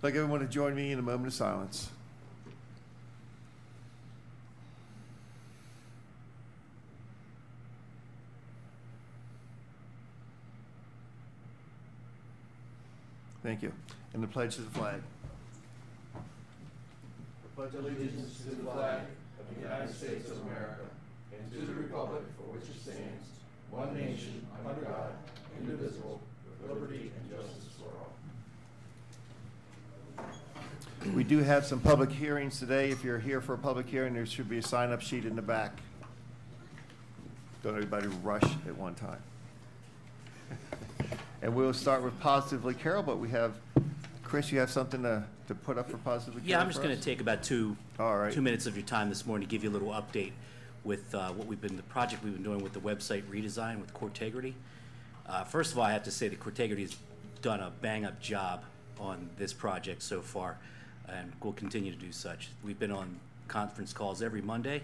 I'd like everyone to join me in a moment of silence. Thank you. And the pledge to the flag. pledge allegiance to the flag of the United States of America and to the republic for which it stands, one nation, under God, indivisible, with liberty and justice for all. We do have some public hearings today. If you're here for a public hearing, there should be a sign-up sheet in the back. Don't everybody rush at one time. And we'll start with Positively Carroll, but we have, Chris, you have something to, to put up for Positively Carroll Yeah, I'm just going to take about two, All right. two minutes of your time this morning to give you a little update with uh, what we've been, the project we've been doing with the website redesign with Cortegrity. Uh, First of all, I have to say that Cortegrity has done a bang-up job on this project so far, and we'll continue to do such. We've been on conference calls every Monday,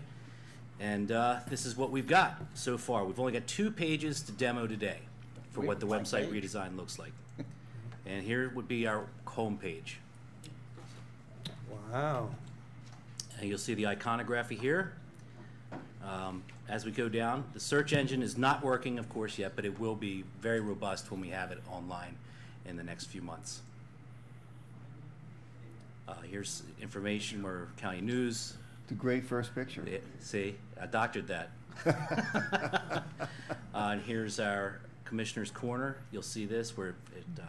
and uh, this is what we've got so far. We've only got two pages to demo today for what the website redesign looks like. And here would be our homepage. Wow. And you'll see the iconography here. Um, As we go down, the search engine is not working, of course, yet, but it will be very robust when we have it online in the next few months. Uh, Here's information, we're county news. The great first picture. See, I doctored that. Uh, And here's our Commissioner's Corner. You'll see this where it uh,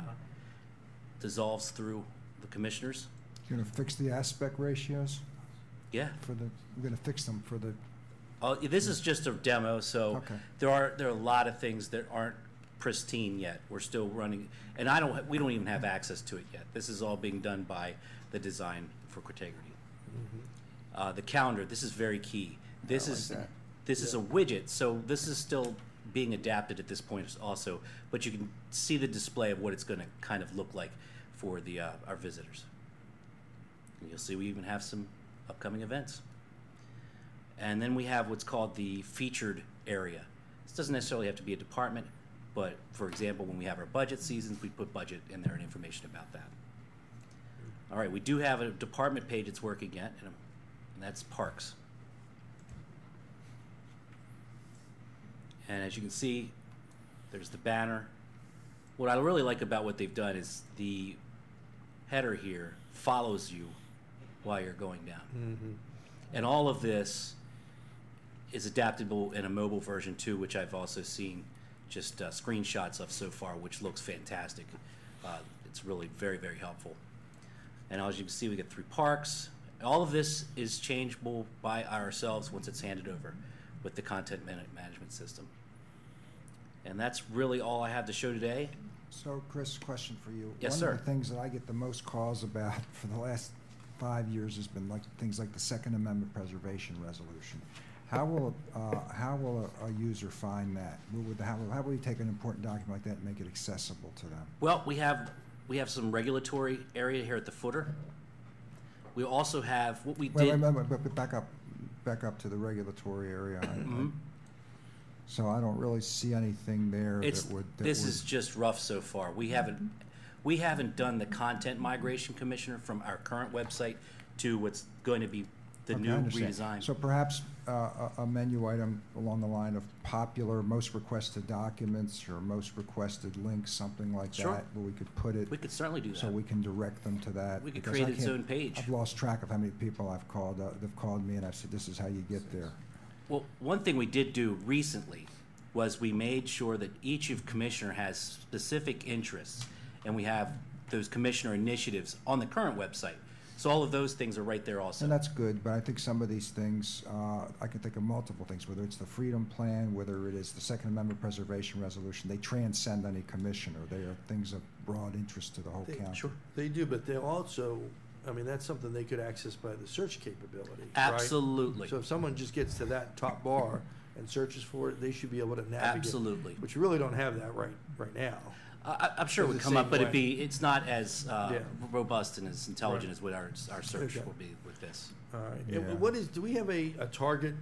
dissolves through the commissioners. You're gonna fix the aspect ratios Yeah, for the, we're gonna fix them for the, Oh, this is just a demo, so Okay. there are, there are a lot of things that aren't pristine yet. We're still running, and I don't, we don't even have access to it yet. This is all being done by the design for Cortegrity. Uh, the calendar, this is very key. This like is, that. this is a widget, so this is still being adapted at this point also, but you can see the display of what it's gonna kind of look like for the, uh, our visitors. And you'll see we even have some upcoming events. And then we have what's called the featured area. This doesn't necessarily have to be a department, but for example, when we have our budget seasons, we put budget in there and information about that. All right, we do have a department page that's working yet, and and that's parks. And as you can see, there's the banner. What I really like about what they've done is the header here follows you while you're going down. Mm-hmm. And all of this is adaptable in a mobile version too, which I've also seen just uh, screenshots of so far, which looks fantastic. Uh, it's really very, very helpful. And as you can see, we get three parks. All of this is changeable by ourselves once it's handed over with the content man- management system. And that's really all I have to show today. so Chris, question for you. Yes, One sir. of the things that I get the most calls about for the last five years has been like, things like the Second Amendment Preservation Resolution. How will, uh, how will a, a user find that? What would, how, how will you take an important document like that and make it accessible to them? Well, we have, we have some regulatory area here at the footer. We also have, what we Wait, did. wait, wait, wait, but back up, back up to the regulatory area. I- I- Mhm. So I don't really see anything there It's, that would. that this would- is just rough so far. We haven't, we haven't done the content migration commissioner from our current website to what's going to be the Okay, new redesign. So perhaps uh, a menu item along the line of popular, most requested documents, or most requested links, something like Sure. that, where we could put it, We could certainly do so that. we can direct them to that. We could because create its can't- own page. I've lost track of how many people I've called, uh, they've called me and I've said, this is how you get there. Well, one thing we did do recently was we made sure that each of commissioner has specific interests, and we have those commissioner initiatives on the current website. So all of those things are right there also. And that's good, but I think some of these things, uh, I can think of multiple things, whether it's the Freedom Plan, whether it is the Second Amendment Preservation Resolution, they transcend any commissioner. They are things of broad interest to the whole They- county. Sure. They do, but they'll also, I mean, that's something they could access by the search capability, right? Absolutely. So if someone just gets to that top bar and searches for it, they should be able to navigate. Absolutely. Which you really don't have that right, right now. I, I'm sure it Does would it come same up, but it'd way? be, it's not as uh, Yeah. robust and as intelligent Right. as what our, our search Okay. will be with this. All right. Yeah. And what is, do we have a, a target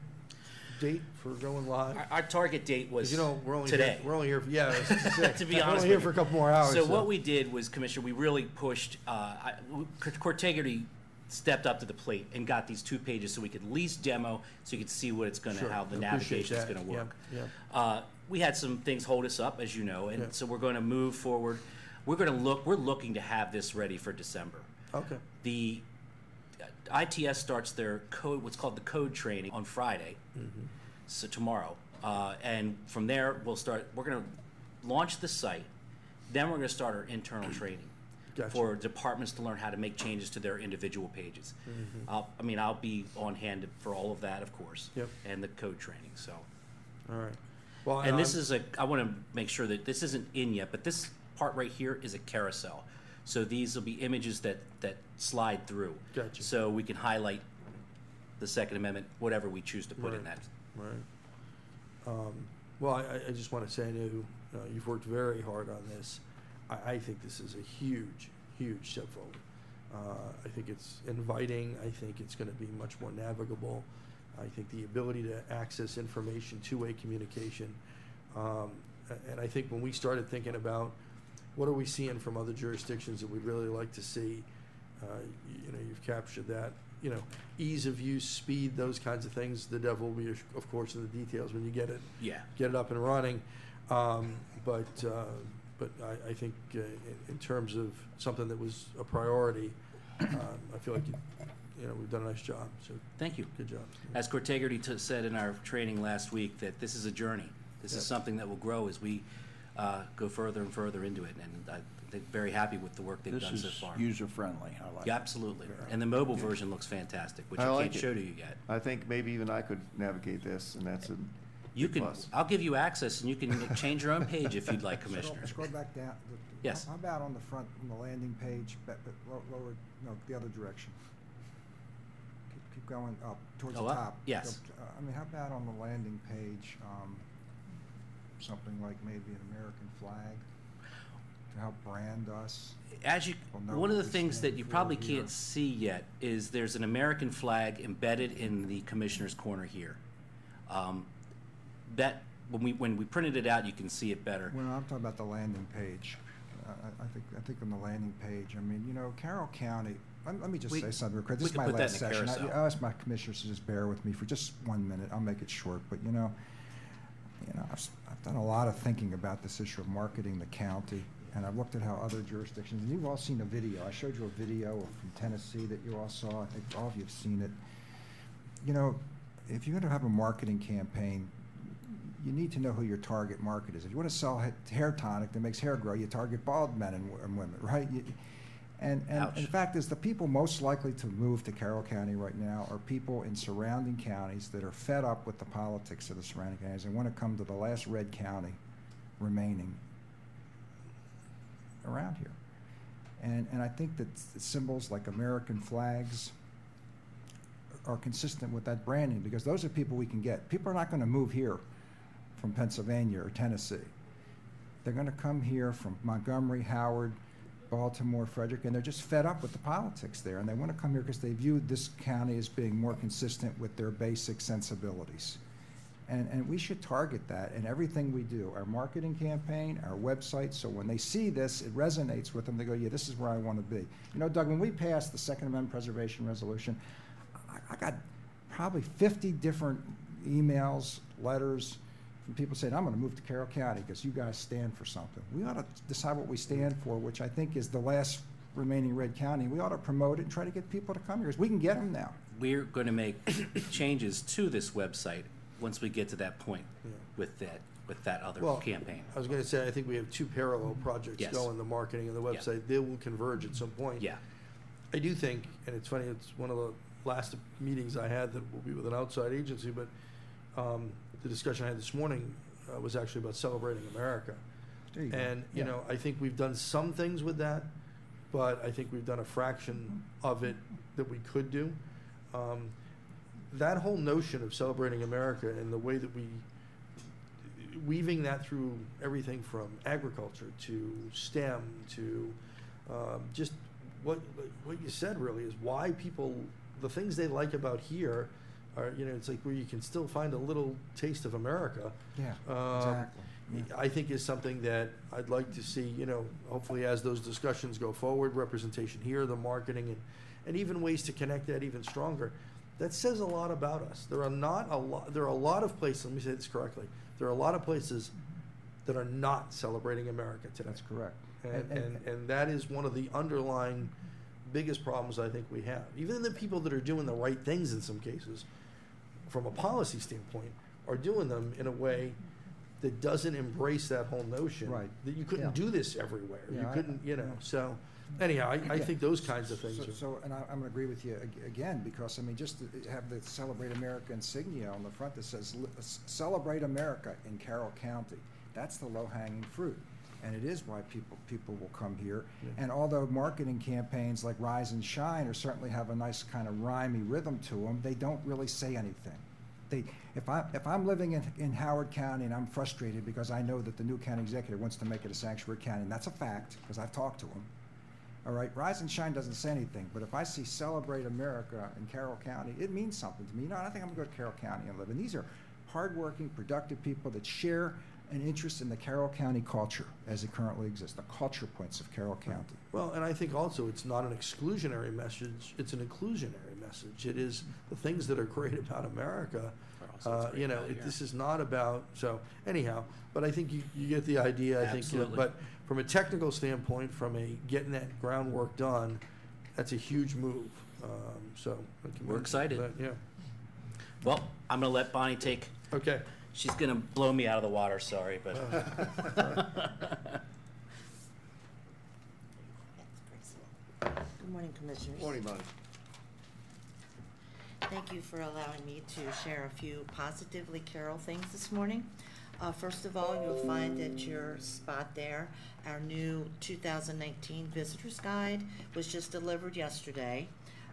date for going live? Our, our target date was you know, we're only today. Here, we're only here. For, yeah, I was gonna say, To be we're only here with for a you. couple more hours. So what we did was, Commissioner, we really pushed, uh, I- w- Cortegrity stepped up to the plate and got these two pages so we could at least demo, so you could see what it's gonna, Sure, how the I appreciate navigation's that. gonna Yeah, work. yeah. Uh, we had some things hold us up, as you know, Yeah. and so we're gonna move forward. We're gonna look, we're looking to have this ready for December. Okay. The uh, ITS starts their code, what's called the code training on Friday, so tomorrow. Uh, and from there, we'll start, we're gonna launch the site, then we're gonna start our internal training Gotcha. for departments to learn how to make changes to their individual pages. Mm-hmm. I'll, I mean, I'll be on hand for all of that, of course. Yep. And the code training, so. All right. Well, And this I'm- is a, I want to make sure that this isn't in yet, but this part right here is a carousel. So these will be images that, that slide through. Gotcha. So we can highlight the Second Amendment, whatever we choose to put in that. Right. Um, well, I, I- I just want to say, I know uh, you've worked very hard on this. I, I think this is a huge, huge step forward. Uh, I think it's inviting. I think it's going to be much more navigable. I think the ability to access information, two-way communication. Um, and I think when we started thinking about what are we seeing from other jurisdictions that we'd really like to see, uh, you know, you've captured that. You know, ease of use, speed, those kinds of things. The devil will be, of course, in the details when you get it Yeah. get it up and running. Um, but uh, but I, I think uh, in, in terms of something that was a priority, um, I feel like you, you know we've done a nice job. So Thank you. good job. As Cortegrity t- said in our training last week, that this is a journey. This is something that will grow as we uh, go further and further into it. And I think very happy with the work they've This done so is far. user-friendly, I like it. Yeah, absolutely. And the mobile version looks fantastic, which I I like can't it. show to you yet. I think maybe even I could navigate this, and that's a You big can, plus. I'll give you access and you can change your own page if you'd like, Scroll- Commissioner. Scroll back down. Yes. How about on the front, on the landing page, but, but lo- lower, no, the other direction? Keep, going up, towards the Oh, up? top. Yes. Go- uh, I mean, how about on the landing page, um, something like maybe an American flag to help brand us? As you, Well, no, one of the we things stand that you for probably here. can't see yet is there's an American flag embedded in the commissioner's corner here. Um, That, when we, when we printed it out, you can see it better. Well, I'm talking about the landing page. I, I- I think, I think on the landing page, I mean, you know, Carroll County, let, let me just We- say something real quick. This is my last session. I-. I'll ask my commissioners to just bear with me for just one minute. I'll make it short, but you know, you know, I've, I've done a lot of thinking about this issue of marketing the county, and I've looked at how other jurisdictions, and you've all seen a video. I showed you a video from Tennessee that you all saw. I think all of you have seen it. You know, if you're gonna have a marketing campaign, you need to know who your target market is. If you want to sell hair tonic that makes hair grow, you target bald men and, w- and women, right? You, and and fact, is the people most likely to move to Carroll County right now are people in surrounding counties that are fed up with the politics of the surrounding counties and want to come to the last red county remaining around here. And and I think that symbols like American flags are consistent with that branding because those are people we can get. People are not going to move here from Pennsylvania or Tennessee. They're going to come here from Montgomery, Howard, Baltimore, Frederick, and they're just fed up with the politics there. And they want to come here because they view this county as being more consistent with their basic sensibilities. And, and we should target that in everything we do, our marketing campaign, our website, so when they see this, it resonates with them. They go, yeah, this is where I want to be. You know, Doug, when we passed the Second Amendment Preservation Resolution, I, I got probably 50 different emails, letters from people saying, I'm going to move to Carroll County because you guys stand for something. We ought to decide what we stand for, which I think is the last remaining red county. We ought to promote it and try to get people to come here 'cause we can get them now. We're going to make changes to this website once we get to that point Yeah. with that, with that other Well, campaign. I was going to say I think we have two parallel projects Yes. going: the marketing and the Yeah. website. They will converge at some point. Yeah, I do think, and it's funny, it's one of the last meetings I had that will be with an outside agency, but um, the discussion I had this morning uh, was actually about celebrating America. You go. And, you Yeah. know, I think we've done some things with that, but I think we've done a fraction of it that we could do. Um, that whole notion of celebrating America and the way that we, weaving that through everything from agriculture to STEM to um, just what, what you said really is why people, the things they like about here are, you know, it's like where you can still find a little taste of America. Yeah, um, exactly. Yeah. I think is something that I'd like to see, you know, hopefully as those discussions go forward, representation here, the marketing, and, and even ways to connect that even stronger. That says a lot about us. There are not a lot, there are a lot of places, let me say this correctly, there are a lot of places that are not celebrating America today. That's correct. And, And- and- and, and that is one of the underlying biggest problems I think we have. Even the people that are doing the right things in some cases, from a policy standpoint, are doing them in a way that doesn't embrace that whole notion. Right. That you couldn't Yeah. do this everywhere. You Yeah, I- couldn't, you know, so, anyhow, I, I Yeah. think those kinds of things So- are. So, and I, I'm gonna agree with you again, because, I mean, just to have the Celebrate America insignia on the front that says, Celebrate America in Carroll County. That's the low-hanging fruit. And it is why people, people will come here. And although marketing campaigns like Rise and Shine are certainly have a nice kind of rhymey rhythm to them, they don't really say anything. They, if I, if I'm living in, in Howard County and I'm frustrated because I know that the new county executive wants to make it a sanctuary county, and that's a fact, because I've talked to him, all right, Rise and Shine doesn't say anything, but if I see Celebrate America in Carroll County, it means something to me. You know, I think I'm gonna go to Carroll County and live. And these are hardworking, productive people that share an interest in the Carroll County culture as it currently exists, the culture points of Carroll County. Well, and I think also it's not an exclusionary message, it's an inclusionary message. It is the things that are great about America. Uh, you know, it, this is not about, so anyhow, but I think you, you get the idea, I think. you know, Absolutely. But from a technical standpoint, from a getting that groundwork done, that's a huge move. Um, so. I commend you for excited. that, Yeah, Well, I'm gonna let Bonnie take, okay. she's gonna blow me out of the water, sorry, but. Good morning, Commissioners. Morning, Bonnie. Thank you for allowing me to share a few positively Carroll things this morning. Uh, first of all, you'll find at your spot there, our new 2019 Visitors Guide was just delivered yesterday.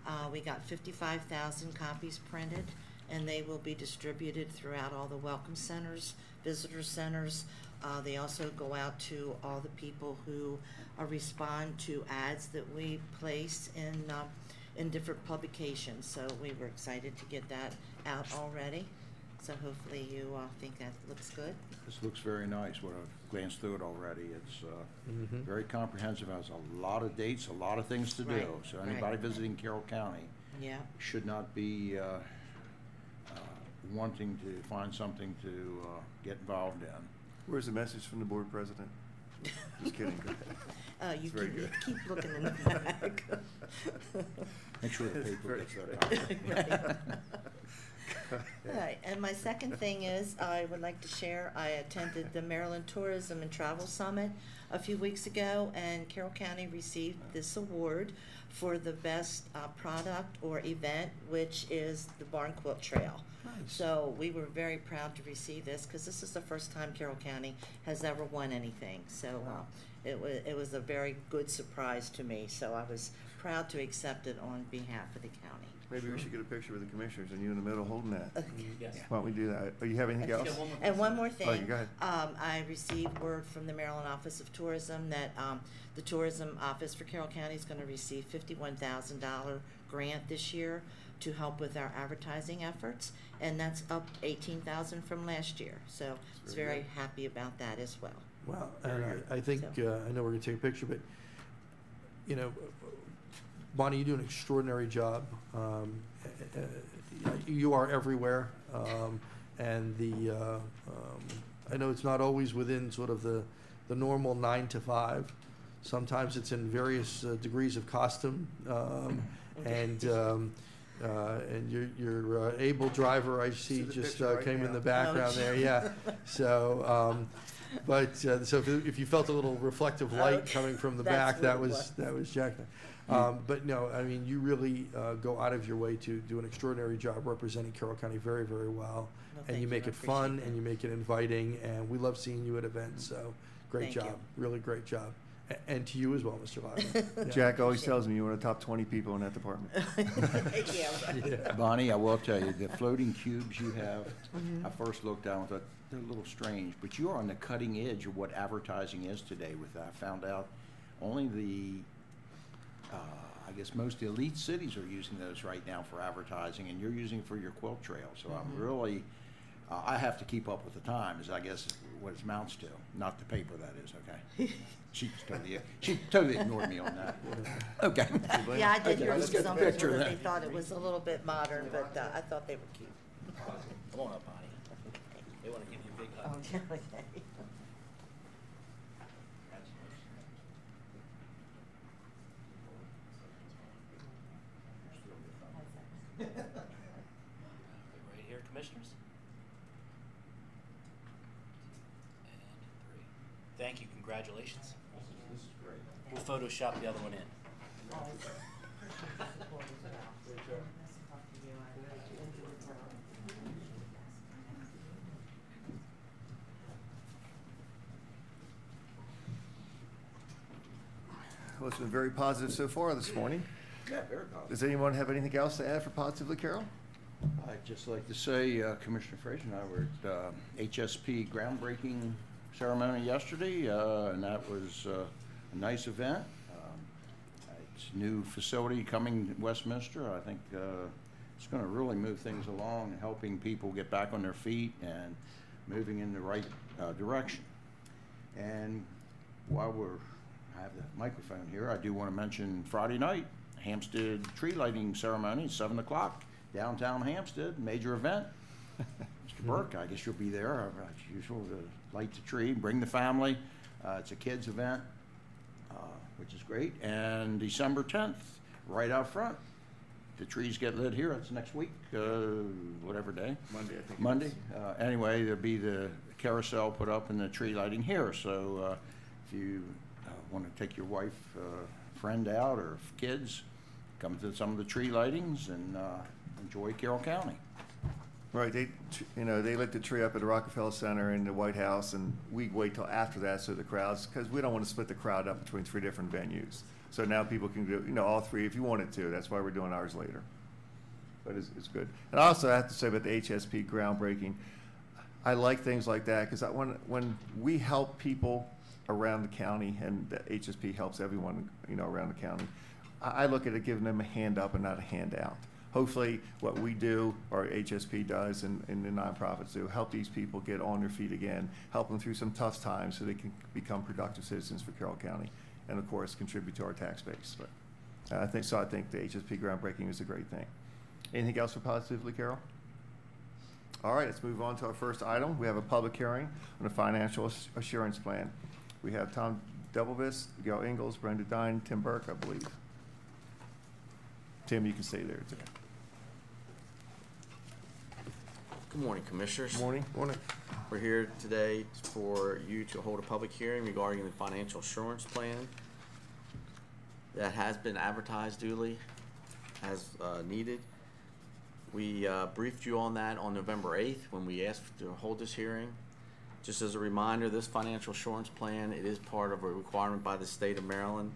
Uh, we got 55,000 copies printed, and they will be distributed throughout all the welcome centers, visitor centers. Uh, they also go out to all the people who uh, respond to ads that we place in uh, in different publications. So we were excited to get that out already. So hopefully you uh, think that looks good. This looks very nice, what I've glanced through it already. It's, uh, Mhm. very comprehensive, has a lot of dates, a lot of things to do. Right, So right. anybody visiting Carroll County Yeah. should not be, uh, uh, wanting to find something to, uh, get involved in. Where's the message from the board president? Just kidding. Go. Uh, you very keep, good. keep looking in the back. Make sure the paper very gets their good. copy. Right. All right, and my second thing is, I would like to share, I attended the Maryland Tourism and Travel Summit a few weeks ago, and Carroll County received this award for the best uh, product or event, which is the Barn Quilt Trail. Nice. So we were very proud to receive this, because this is the first time Carroll County has ever won anything. So uh, it was, it was a very good surprise to me, so I was proud to accept it on behalf of the county. Maybe we should get a picture with the commissioners and you in the middle holding that. Yes. Why don't we do that? Oh, you have anything else? And one more thing. Oh, you go ahead. Um, I received word from the Maryland Office of Tourism that, um, the Tourism Office for Carroll County is gonna receive fifty-one thousand dollar grant this year to help with our advertising efforts, and that's up eighteen thousand from last year, so I was very very good. happy about that as well. Well, and. I, I think, So- uh, I know we're gonna take a picture, but, you know, Bonnie, you do an extraordinary job. Um, uh, uh, you are everywhere, um, and the, uh, um, I know it's not always within sort of the, the normal nine to five. Sometimes it's in various uh, degrees of costume, um, and, um, uh, and your, your uh, able driver, I see, See just uh, right came in the background there, yeah. So, um, but, uh, so if, if you felt a little reflective light Okay. coming from the That's back, that was. that was Jack. Um, but no, I mean, you really, uh, go out of your way to do an extraordinary job representing Carroll County very, very well. No, And you make I it fun appreciate and you make it inviting, and we love seeing you at events, so great Thank you. job, really great job. A- And to you as well, Mr. Wagner. Yeah. Jack always tells me you're one of the top twenty people in that department. that. Yeah, Bonnie, I will tell you, the floating cubes you have, Mhm. I first looked down and thought, they're a little strange, but you are on the cutting edge of what advertising is today with that. I found out only the, uh, I I guess most elite cities are using those right now for advertising, and you're using it for your quilt trail. So I'm really, uh, I have to keep up with the times, I guess, what it amounts to. Not the paper, that is, okay? She totally, she totally ignored me on that. Okay. Yeah, I did Okay, hear let's from some picture people that they thought it was a little bit modern, but uh, I thought they were cute. Come on up, Bonnie. They want to give you a big Oh, hug. yeah, okay. Right here, commissioners. And three. Thank you, congratulations. This is great. We'll Photoshop the other one in. Well, it's been very positive so far this morning. Yeah, very positive. Does anyone have anything else to add for Positively Carroll? I'd just like to say, uh, Commissioner Frazier and I were at uh, HSP groundbreaking ceremony yesterday, uh, and that was uh, a nice event. Um, It's a new facility coming to Westminster. I think uh, it's going to really move things along, helping people get back on their feet and moving in the right uh, direction. And while we're, I have the microphone here, I do want to mention Friday night, Hampstead tree lighting ceremony, seven o'clock, downtown Hampstead, major event. Mr. Burke, I guess you'll be there, uh, as usual, to light the tree, bring the family. Uh, It's a kids' event, uh, which is great. And December tenth, right out front, the trees get lit here, it's next week, uh, whatever day. Monday, I think. Monday. Uh, Anyway, there'll be the carousel put up and the tree lighting here. So uh, if you want to take your wife, uh, friend out or kids, come to some of the tree lightings and uh, enjoy Carroll County. Right, they, you know, they lit the tree up at the Rockefeller Center and the White House, and we wait till after that so the crowds, because we don't want to split the crowd up between three different venues. So now people can do, you know, all three if you wanted to. That's why we're doing ours later. But it's, it's good. And also, I have to say about the HSP groundbreaking, I like things like that because I when, when we help people around the county and the HSP helps everyone, you know, around the county, I, look at it giving them a hand up and not a handout. Hopefully, what we do, or HSP does, and, and the nonprofits do, help these people get on their feet again, help them through some tough times so they can become productive citizens for Carroll County, and of course, contribute to our tax base. But uh, I think, so I think the HSP groundbreaking is a great thing. Anything else for positively, Carroll? All right, let's move on to our first item. We have a public hearing on a financial assurance plan. We have Tom Devilbiss, Gail Ingalls, Brenda Dine, Tim Burke, I believe. Tim, you can stay there, it's okay. Good morning, Commissioners. Morning? Morning. We're here today for you to hold a public hearing regarding the financial assurance plan that has been advertised duly as uh, needed. We uh, briefed you on that on November 8th when we asked to hold this hearing. Just as a reminder, this financial assurance plan, it is part of a requirement by the state of Maryland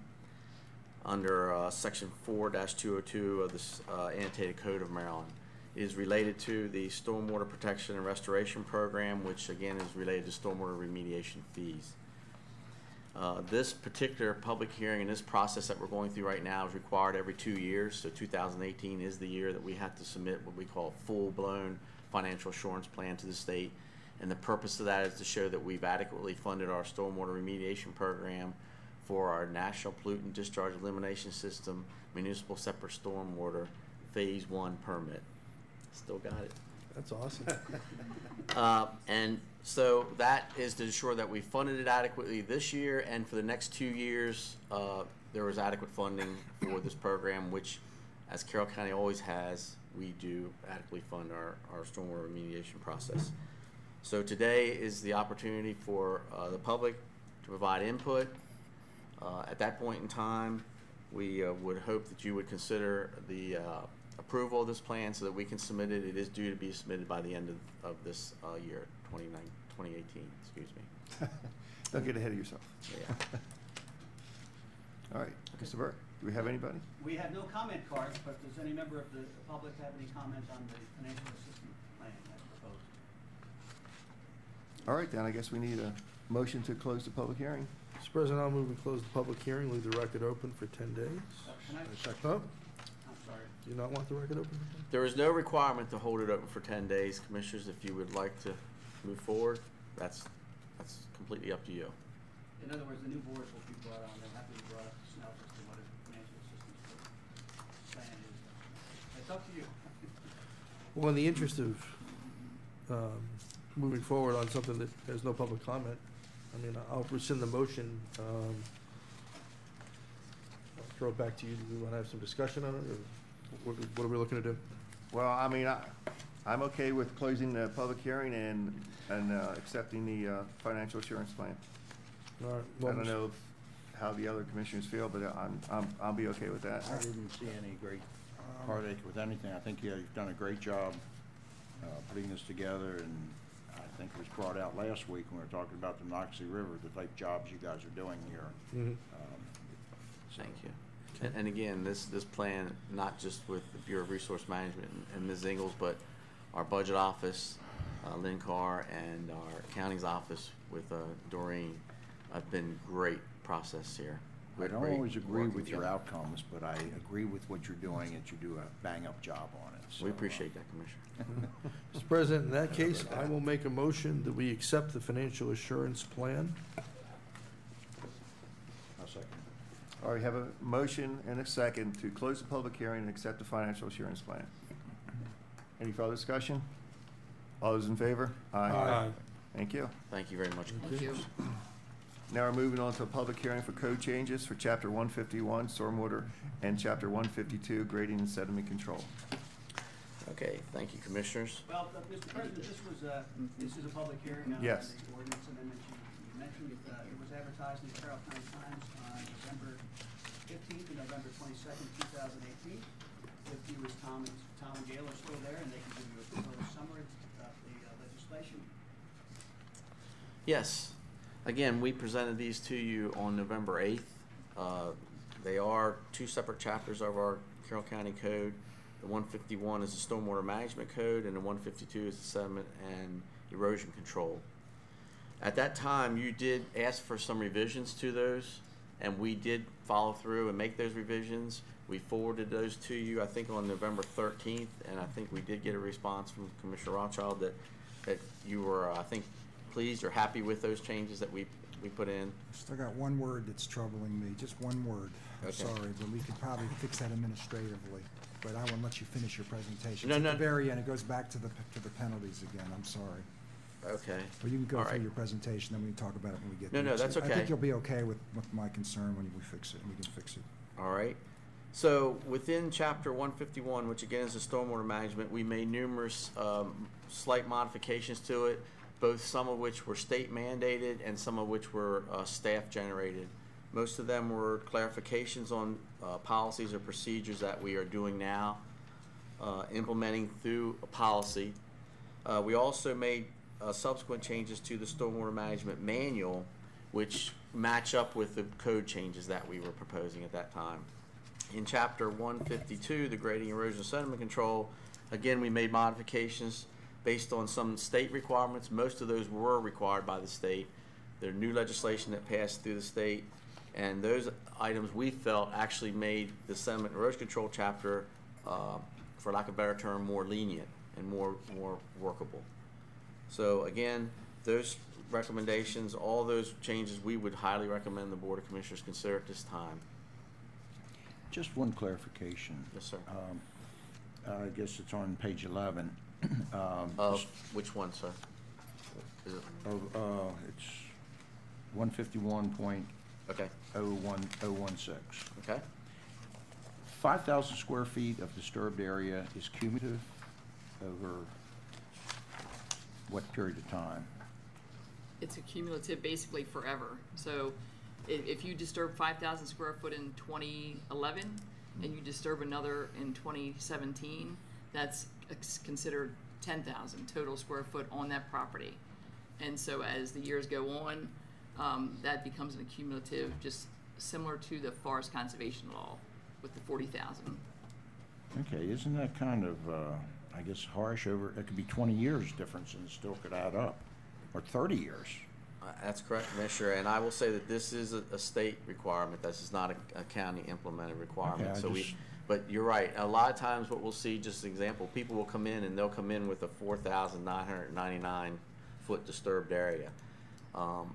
under uh, Section 4-202 of the uh, annotated code of Maryland. It is related to the Stormwater Protection and Restoration Program, which again is related to stormwater remediation fees. Uh, This particular public hearing and this process that we're going through right now is required every two years. So 2018 is the year that we have to submit what we call a full-blown financial assurance plan to the state. And the purpose of that is to show that we've adequately funded our stormwater remediation program for our National Pollutant Discharge Elimination System Municipal Separate Stormwater Phase One permit. Still got it. That's awesome. Uh, And so that is to ensure that we funded it adequately this year, and for the next two years, uh, there was adequate funding for this program, which, as Carroll County always has, we do adequately fund our, our stormwater remediation process. So today is the opportunity for uh, the public to provide input. Uh, At that point in time, we uh, would hope that you would consider the uh, approval of this plan so that we can submit it. It is due to be submitted by the end of, of this uh, year, 2018, excuse me. Don't get ahead of yourself. Yeah. All right, Mr. Burke, do we have anybody? We have no comment cards, but does any member of the public have any comments on the financial assistance plan as proposed? All right, then, I guess we need a motion to close the public hearing? Mr. President, I'll move we close the public hearing, leave the record open for ten days. Uh, Can I, Huh? I'm sorry. Do you not want the record open? There is no requirement to hold it open for ten days, commissioners. If you would like to move forward, that's, that's completely up to you. In other words, the new board will be brought on, they'll have to be brought up to snuff as to what a financial assistance plan is. It's up to you. Well, in the interest of um, moving forward on something that has no public comment, I mean, I'll rescind the motion. um, I'll Throw it back to you. Do you want to have some discussion on it, or what what are we looking to do? Well, I mean, I, I'm okay with closing the public hearing and, and uh, accepting the uh, financial assurance plan. All right, I well, don't know if- how the other commissioners feel, but I'm, I'm, I'll be okay with that. I didn't see any great heartache with anything. I think, yeah, you've done a great job uh, putting this together, and I think it was brought out last week when we were talking about the Noxie River, the type jobs you guys are doing here. mhm. Um, so- Thank you. And, and again, this, this plan, not just with the Bureau of Resource Management and- and Ms. Ingles, but our budget office, uh, Lynn Carr, and our accounting's office with uh, Doreen, have been great process here. I We're don't great always agree working with your together. outcomes, but I agree with what you're doing, and you do a bang-up job on it. We appreciate that, Commissioner. Mr. President, in that case, I will make a motion that we accept the financial assurance plan. I'll second. All right, we have a motion and a second to close the public hearing and accept the financial assurance plan. Any further discussion? All those in favor? Aye. Thank you. Thank you very much. Thank you. Now we're moving on to a public hearing for code changes for Chapter 151, Stormwater, and Chapter 152, Grading and Sediment Control. Okay, thank you, Commissioners. Well, uh, Mr. President, this was, uh, this is a public hearing on Yes. the ordinance amendment. You you mentioned it, uh, it was advertised in the Carroll County Times on November fifteenth and November twenty-second, two thousand eighteen. With you is Tom and, Tom and Gail are still there, and they can give you a full summary of the uh, legislation. Yes. Again, we presented these to you on November 8th. Uh, They are two separate chapters of our Carroll County Code. The 151 is the Stormwater Management Code, and the 152 is the Sediment and Erosion Control. At that time, you did ask for some revisions to those, and we did follow through and make those revisions. We forwarded those to you, I think, on November 13th, and I think we did get a response from Commissioner Rothschild that, that you were, uh, I think, pleased or happy with those changes that we, we put in. Still got one word that's troubling me, just one word. I'm Okay. sorry, but we could probably fix that administratively. But I won't let you finish your presentation. No, It's no. At the very end, it goes back to the, to the penalties again, I'm sorry. Okay. But you can go All through right. your presentation, then we can talk about it when we get No, there. no, that's I okay. think you'll be okay with, with my concern when we fix it, and we can fix it. All right. So within chapter one fifty-one, which again is the stormwater management, we made numerous, um, slight modifications to it, both some of which were state mandated and some of which were, uh, staff generated. Most of them were clarifications on, uh, policies or procedures that we are doing now, uh, implementing through a policy. Uh, we also made, uh, subsequent changes to the stormwater management manual, which match up with the code changes that we were proposing at that time. In chapter one fifty-two, the grading erosion sediment control, again, we made modifications based on some state requirements. Most of those were required by the state. There are new legislation that passed through the state, and those items we felt actually made the sediment and erosion control chapter, uh, for lack of a better term, more lenient and more, more workable. So again, those recommendations, all those changes, we would highly recommend the Board of Commissioners consider at this time. Just one clarification. Yes, sir. Um, I guess it's on page 11. Um, Of which one, sir? Is it, Of, uh, it's 151.01016. okay, oh oh okay? 5,000 square feet of disturbed area is cumulative over what period of time? It's a cumulative basically forever. So if, if you disturb five thousand square foot in twenty eleven and you disturb another in twenty seventeen, that's considered ten thousand total square foot on that property. And so as the years go on, um, that becomes an accumulative, just similar to the forest conservation law with the forty thousand. Okay, isn't that kind of, uh, I guess, harsh over, it could be 20 years difference and it still could add up, or 30 years? Uh, That's correct, Commissioner, and I will say that this is a, a state requirement, this is not a, a county implemented requirement, Okay, so we, but you're right, a lot of times what we'll see, just an example, people will come in and they'll come in with a four thousand nine hundred ninety-nine foot disturbed area, um,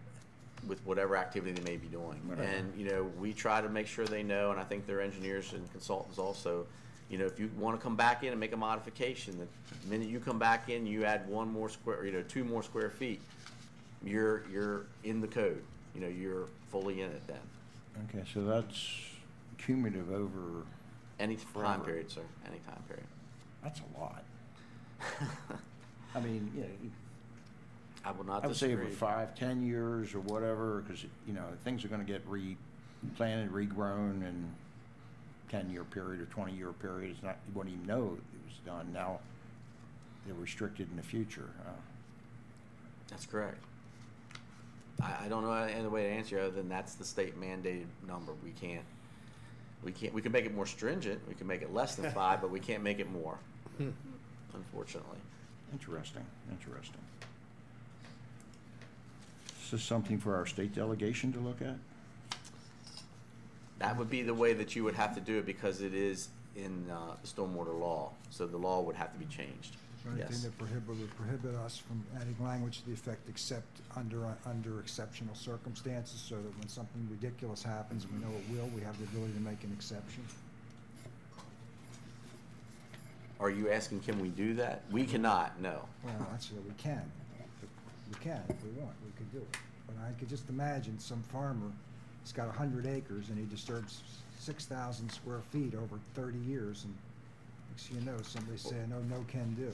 with whatever activity they may be doing. Whatever. And, you know, we try to make sure they know, and I think their engineers and consultants also, you know, if you wanna come back in and make a modification, the minute you come back in, you add one more square, you know, two more square feet, you're, you're in the code, you know, you're fully in it then. Okay, so that's cumulative over, Any time Forever. period, sir, any time period. that's a lot. I mean, you know, I will not I would say disagree. over five, ten years or whatever, because, you know, things are gonna get replanted, regrown in ten-year period or twenty-year period. It's not, you wouldn't even know it was done. Now, they're restricted in the future. Uh, That's correct. I, I don't know any other way to answer other than that's the state mandated number. We can't, we can't, we can make it more stringent, we can make it less than five, but we can't make it more, unfortunately. Interesting, interesting. Is this something for our state delegation to look at? That would be the way that you would have to do it because it is in, uh, stormwater law, so the law would have to be changed. Is anything Yes. that prohibit, would prohibit us from adding language to the effect except under, under exceptional circumstances, so that when something ridiculous happens, we know it will, we have the ability to make an exception? Are you asking, can we do that? We cannot, no. Well, actually we can, we can, if we want, we could do it. But I could just imagine some farmer, he's got a hundred acres and he disturbs six thousand square feet over thirty years, and next thing you know, somebody's saying, no, no can do.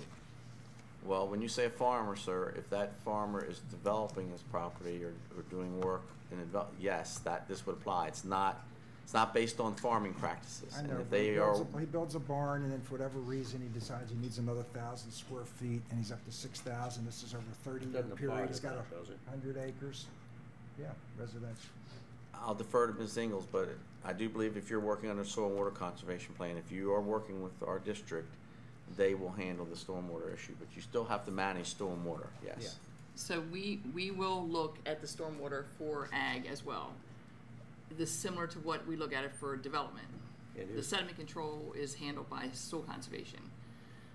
Well, when you say a farmer, sir, if that farmer is developing his property or, or doing work in develop, yes, that, this would apply. It's not, it's not based on farming practices. I And know, if but he they builds, are, a, he builds a barn and then for whatever reason, he decides he needs another thousand square feet and he's up to six thousand, this is over a thirty year Doesn't apply period, to he's got that, does it? a hundred acres. Yeah, residential. I'll defer to Ms. Ingles, but I do believe if you're working under soil and water conservation plan, if you are working with our district, they will handle the stormwater issue, but you still have to manage stormwater, yes. So we, we will look at the stormwater for ag as well. This similar to what we look at it for development. It The sediment control is handled by soil conservation.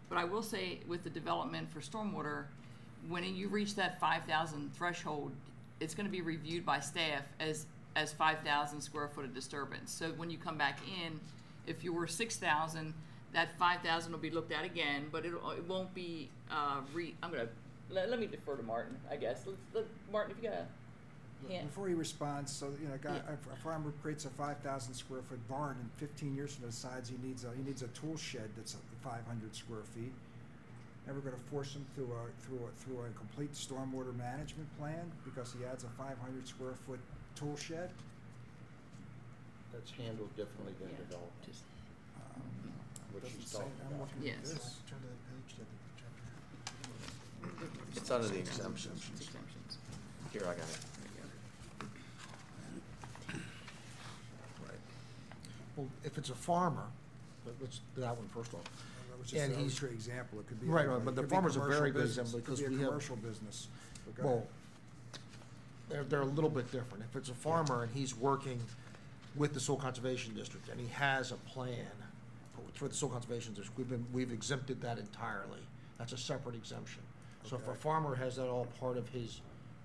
But I will say with the development for stormwater, when you reach that five thousand threshold, it's gonna be reviewed by staff as, as five thousand square foot of disturbance. So when you come back in, if you were six thousand, that five thousand will be looked at again, but it'll, it won't be, uh, re, I'm gonna, let, let me defer to Martin, I guess. Let's, let, Martin, if you got a, Yeah. Before he responds, so, you know, a guy, Yeah. a a farmer creates a five thousand square foot barn and fifteen years from now decides he needs a, he needs a tool shed that's five hundred square feet. Never gonna force him through a, through a, through a complete stormwater management plan because he adds a five hundred square foot tool shed? That's handled differently than Yeah. development, just, Um, which doesn't she's say- talking I'm about. looking at Yes. this. It's under the exemptions. it's exemptions. Here, I got it. Well, if it's a farmer, let- let's do that one first off. That was just And an he's- arbitrary example, it could be. Right, right, but the farmer's a commercial very good business. example because It we could be a have- commercial business. But go Well, ahead. they're, they're a little bit different. If it's a farmer and he's working with the Soil Conservation District and he has a plan for, for the Soil Conservation District, we've been, we've exempted that entirely. That's a separate exemption. So if a Okay. farmer has that all part of his,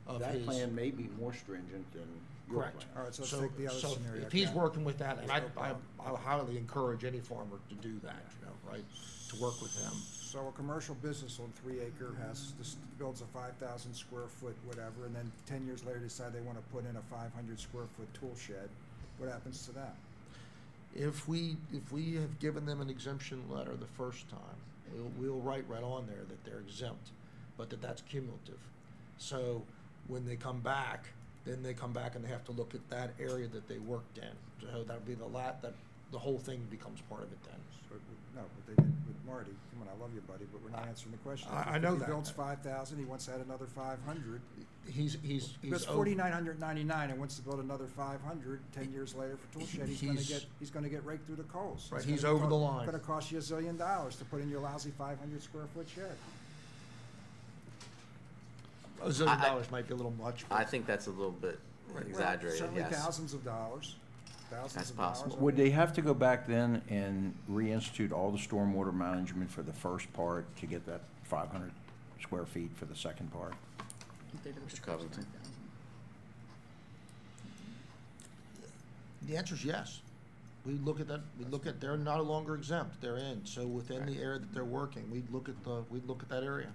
of That his. plan may be more stringent than your plan. Correct. All right, so let's So- take the other so scenario. If he's Okay. working with that, and I, No I, problem. I highly encourage any farmer to do that, you know, right, to work with them. So a commercial business on three acre has, this builds a five thousand square foot whatever, and then ten years later decide they wanna put in a five hundred square foot tool shed. What happens to that? If we, if we have given them an exemption letter the first time, we'll, we'll write right on there that they're exempt, but that that's cumulative. So when they come back, then they come back and they have to look at that area that they worked in. So that'd be the la, that, the whole thing becomes part of it then. So, No, what they did with Marty, come on, I love you, buddy, but we're not answering the question. I- I he- know If that. he builds five thousand, he wants to add another five hundred. He's, he's, he's. That's over- forty-nine hundred ninety-nine and wants to build another five hundred, ten years later for tool shed, he's gonna He's- get, he's gonna get raked through the coals. Right, It's he's gonna over co- the line. It's gonna cost you a zillion dollars to put in your lousy five hundred square foot shed. A zillion I- I- dollars might be a little much. I think that's a little bit Well, exaggerated, Certainly yes. thousands of dollars, thousands That's of dollars. possible. Would they have to go back then and reinstitute all the stormwater management for the first part to get that five hundred square feet for the second part? Mr. Covington. The answer is yes. We look at that, we look at, they're no longer exempt, they're in, so within the area that they're working, we'd look at the, we'd look at that area.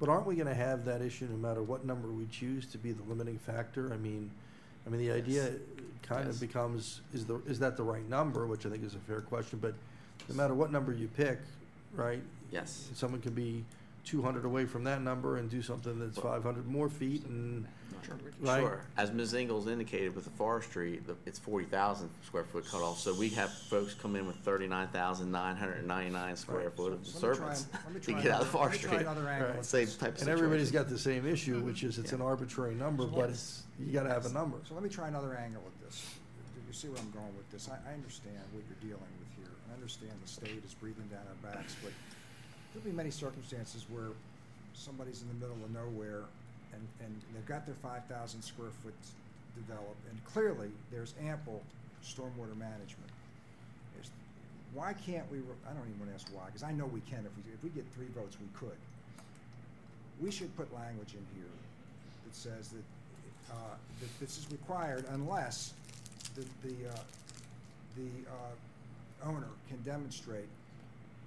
But aren't we gonna have that issue no matter what number we choose to be the limiting factor? I mean, I mean, the idea kind Yes. of becomes, is the, is that the right number, which I think is a fair question, but no matter what number you pick, right? Yes. Someone can be two hundred away from that number and do something that's five hundred more feet and, right? Sure. As Ms. Ingles indicated with the forestry, the- it's forty thousand square foot cutoff, so we have folks come in with thirty-nine thousand nine hundred and ninety-nine square Right. foot of So let me try disturbance and- let me to try get out of another- let me try forestry. another angle Right. Same type of And everybody's situation. got the same issue, which is it's an arbitrary number, but it's, you gotta have a number. So let me try another angle at this. Do you see where I'm going with this? I, I understand what you're dealing with here. I understand the state is breathing down our backs, but there'll be many circumstances where somebody's in the middle of nowhere and, and they've got their five thousand square foot developed, and clearly there's ample stormwater management. Is- Why can't we, re- I don't even wanna ask why, because I know we can. If we, if we get three votes, we could. We should put language in here that says that, uh, that this is required unless the, the, uh, the, uh, owner can demonstrate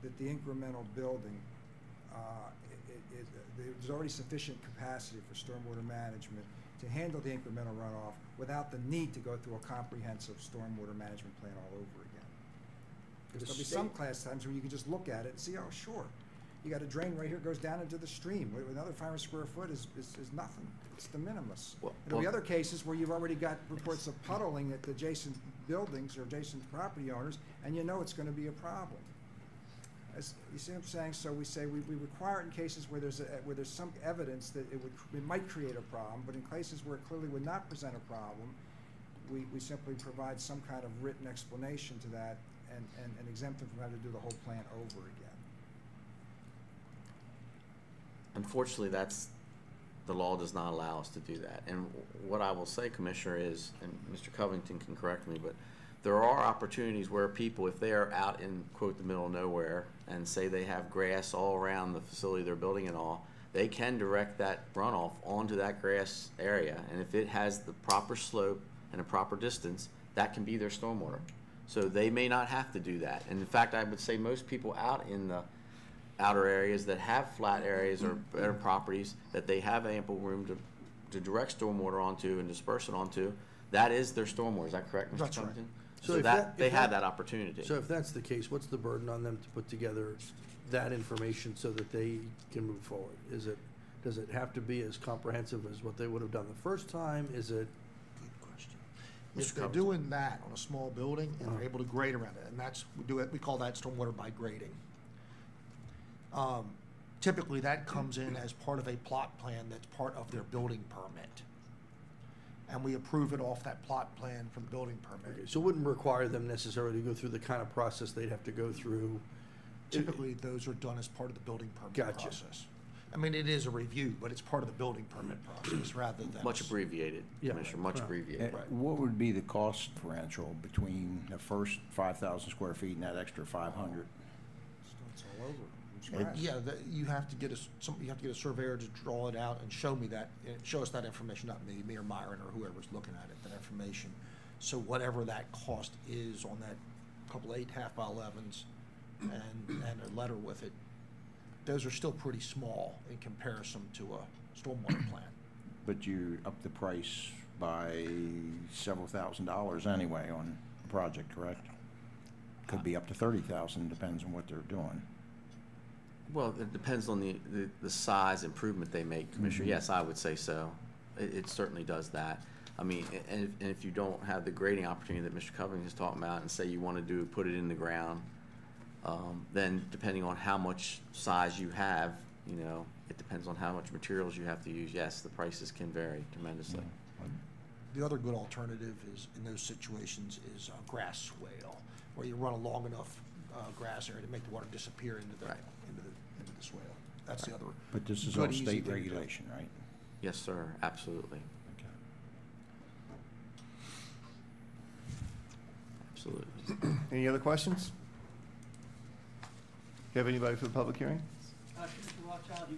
that the incremental building, uh, there's already sufficient capacity for stormwater management to handle the incremental runoff without the need to go through a comprehensive stormwater management plan all over again. Gonna be some class times where you can just look at it and see, oh, sure, you got a drain right here, goes down into the stream, another five hundred square foot is, is, is nothing, it's de minimis. Well- There'll be other cases where you've already got reports of puddling at the adjacent buildings or adjacent property owners, and you know it's gonna be a problem. As, you see what I'm saying? So we say we, we require it in cases where there's a, where there's some evidence that it would, it might create a problem, but in cases where it clearly would not present a problem, we, we simply provide some kind of written explanation to that and, and, and exempt them from having to do the whole plan over again. Unfortunately, that's, the law does not allow us to do that. And what I will say, Commissioner, is, and Mr. Covington can correct me, but there are opportunities where people, if they are out in, quote, the middle of nowhere, and say they have grass all around the facility they're building and all, they can direct that runoff onto that grass area. And if it has the proper slope and a proper distance, that can be their stormwater. So they may not have to do that. And in fact, I would say most people out in the outer areas that have flat areas or better properties, that they have ample room to, to direct stormwater onto and disperse it onto, that is their stormwater. Is that correct, Mr. That's right. Covington? So So if that, that- they if have that- that opportunity. So if that's the case, what's the burden on them to put together that information so that they can move forward? Is it, does it have to be as comprehensive as what they would have done the first time? Is it, Good question. Mr. If they're doing that on a small building and Uh-huh. they're able to grade around it, and that's, we do it, we call that stormwater by grading. Um, Typically, that comes in as part of a plot plan that's part of their building permit. And we approve it off that plot plan for the building okay, permit. so it wouldn't require them necessarily to go through the kind of process they'd have to go through? Typically, those are done as part of the building permit Gotcha. process. I mean, it is a review, but it's part of the building permit process rather than. Much abbreviated, Yeah. Commissioner, much Right. abbreviated. What would be the cost differential between the first five thousand square feet and that extra five hundred? It's all over scratch. Yeah, that, you have to get a, some, you have to get a surveyor to draw it out and show me that, uh, show us that information, not me, me or Myron or whoever's looking at it, that information. So whatever that cost is on that couple eight half by elevens and, and a letter with it, those are still pretty small in comparison to a stormwater plan. But you up the price by several thousand dollars anyway on the project, correct? Could be up to thirty thousand, depends on what they're doing. Well, it depends on the, the, the size improvement they make, Commissioner. Mhm. Yes, I would say so. It, it certainly does that. I mean, and, if- and if you don't have the grading opportunity that Mr. Covington is talking about and say you want to do, put it in the ground, um, then depending on how much size you have, you know, it depends on how much materials you have to use. Yes, the prices can vary tremendously. The other good alternative is, in those situations, is a grass swale, where you run a long enough, uh, grass area to make the water disappear into the, Right. Into the, into the. That's the other. But this is good, all easy state thing to do. regulation, right? Yes, sir, absolutely, Okay. absolutely. Any other questions? Do You have anybody for the public hearing? Uh, Commissioner Rothschild, you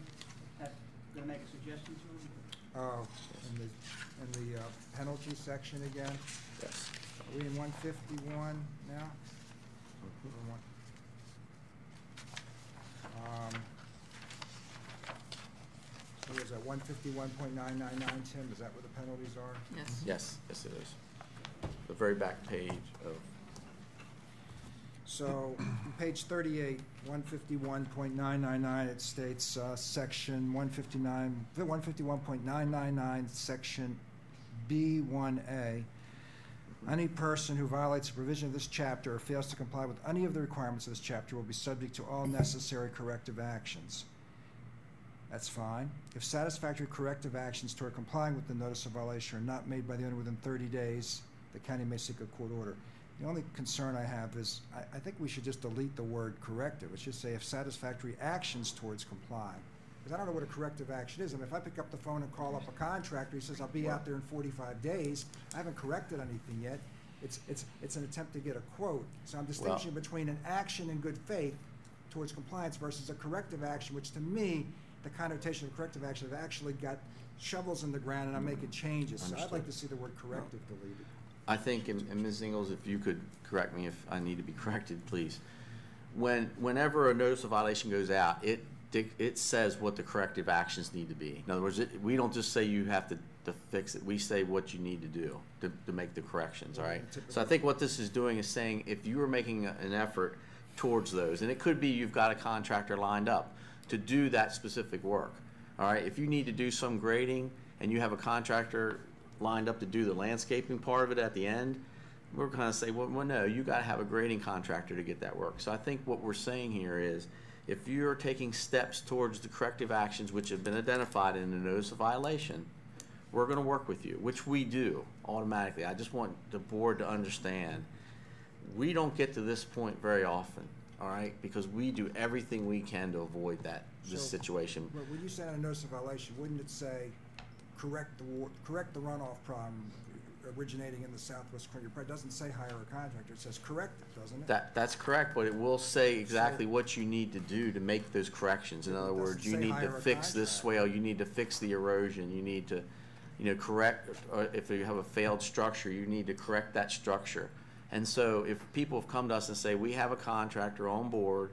have, gonna make a suggestion to him? Oh, in the, in the uh, penalty section again, Yes. are we in one fifty-one now? Or one- Um, What is that, one fifty-one point nine nine nine, Tim, is that where the penalties are? Yes. Yes, yes, it is. The very back page of, So, page thirty-eight, one fifty-one point nine nine nine, it states, uh, section one fifty-nine, one fifty-one point nine nine nine, section B one A. Any person who violates a provision of this chapter or fails to comply with any of the requirements of this chapter will be subject to all necessary corrective actions. That's fine. If satisfactory corrective actions toward complying with the notice of violation are not made by the owner within thirty days, the county may seek a court order. The only concern I have is, I, I think we should just delete the word corrective. It should say if satisfactory actions towards complying. Because I don't know what a corrective action is. I mean, if I pick up the phone and call up a contractor, he says, I'll be out there in forty-five days, I haven't corrected anything yet. It's, it's, it's an attempt to get a quote. So I'm distinguishing between an action in good faith towards compliance versus a corrective action, which to me, the connotation of corrective action, I've actually got shovels in the ground and I'm making changes. So I'd like to see the word corrective deleted. I think, and and Ms. Ingles, if you could correct me if I need to be corrected, please. When, whenever a notice of violation goes out, it, dic- it says what the corrective actions need to be. In other words, it, we don't just say you have to, to fix it, we say what you need to do to, to make the corrections, all right? Mm-hmm. So I think what this is doing is saying, if you are making a- an effort towards those, and it could be you've got a contractor lined up to do that specific work, all right? If you need to do some grading and you have a contractor lined up to do the landscaping part of it at the end, we're gonna say, well, well, no, you gotta have a grading contractor to get that work. So I think what we're saying here is, if you're taking steps towards the corrective actions which have been identified in the notice of violation, we're gonna work with you, which we do automatically. I just want the board to understand, we don't get to this point very often, all right? Because we do everything we can to avoid that, this So- situation. But when you say a notice of violation, wouldn't it say, correct the, correct the runoff problem originating in the southwest corner? It doesn't say hire a contractor, it says correct it, doesn't it? That, that's correct, but it will say exactly what you need to do to make those corrections. In other words, you need to fix this swale, you need to fix the erosion, you need to, you know, correct, or if you have a failed structure, you need to correct that structure. And so if people have come to us and say, we have a contractor on board,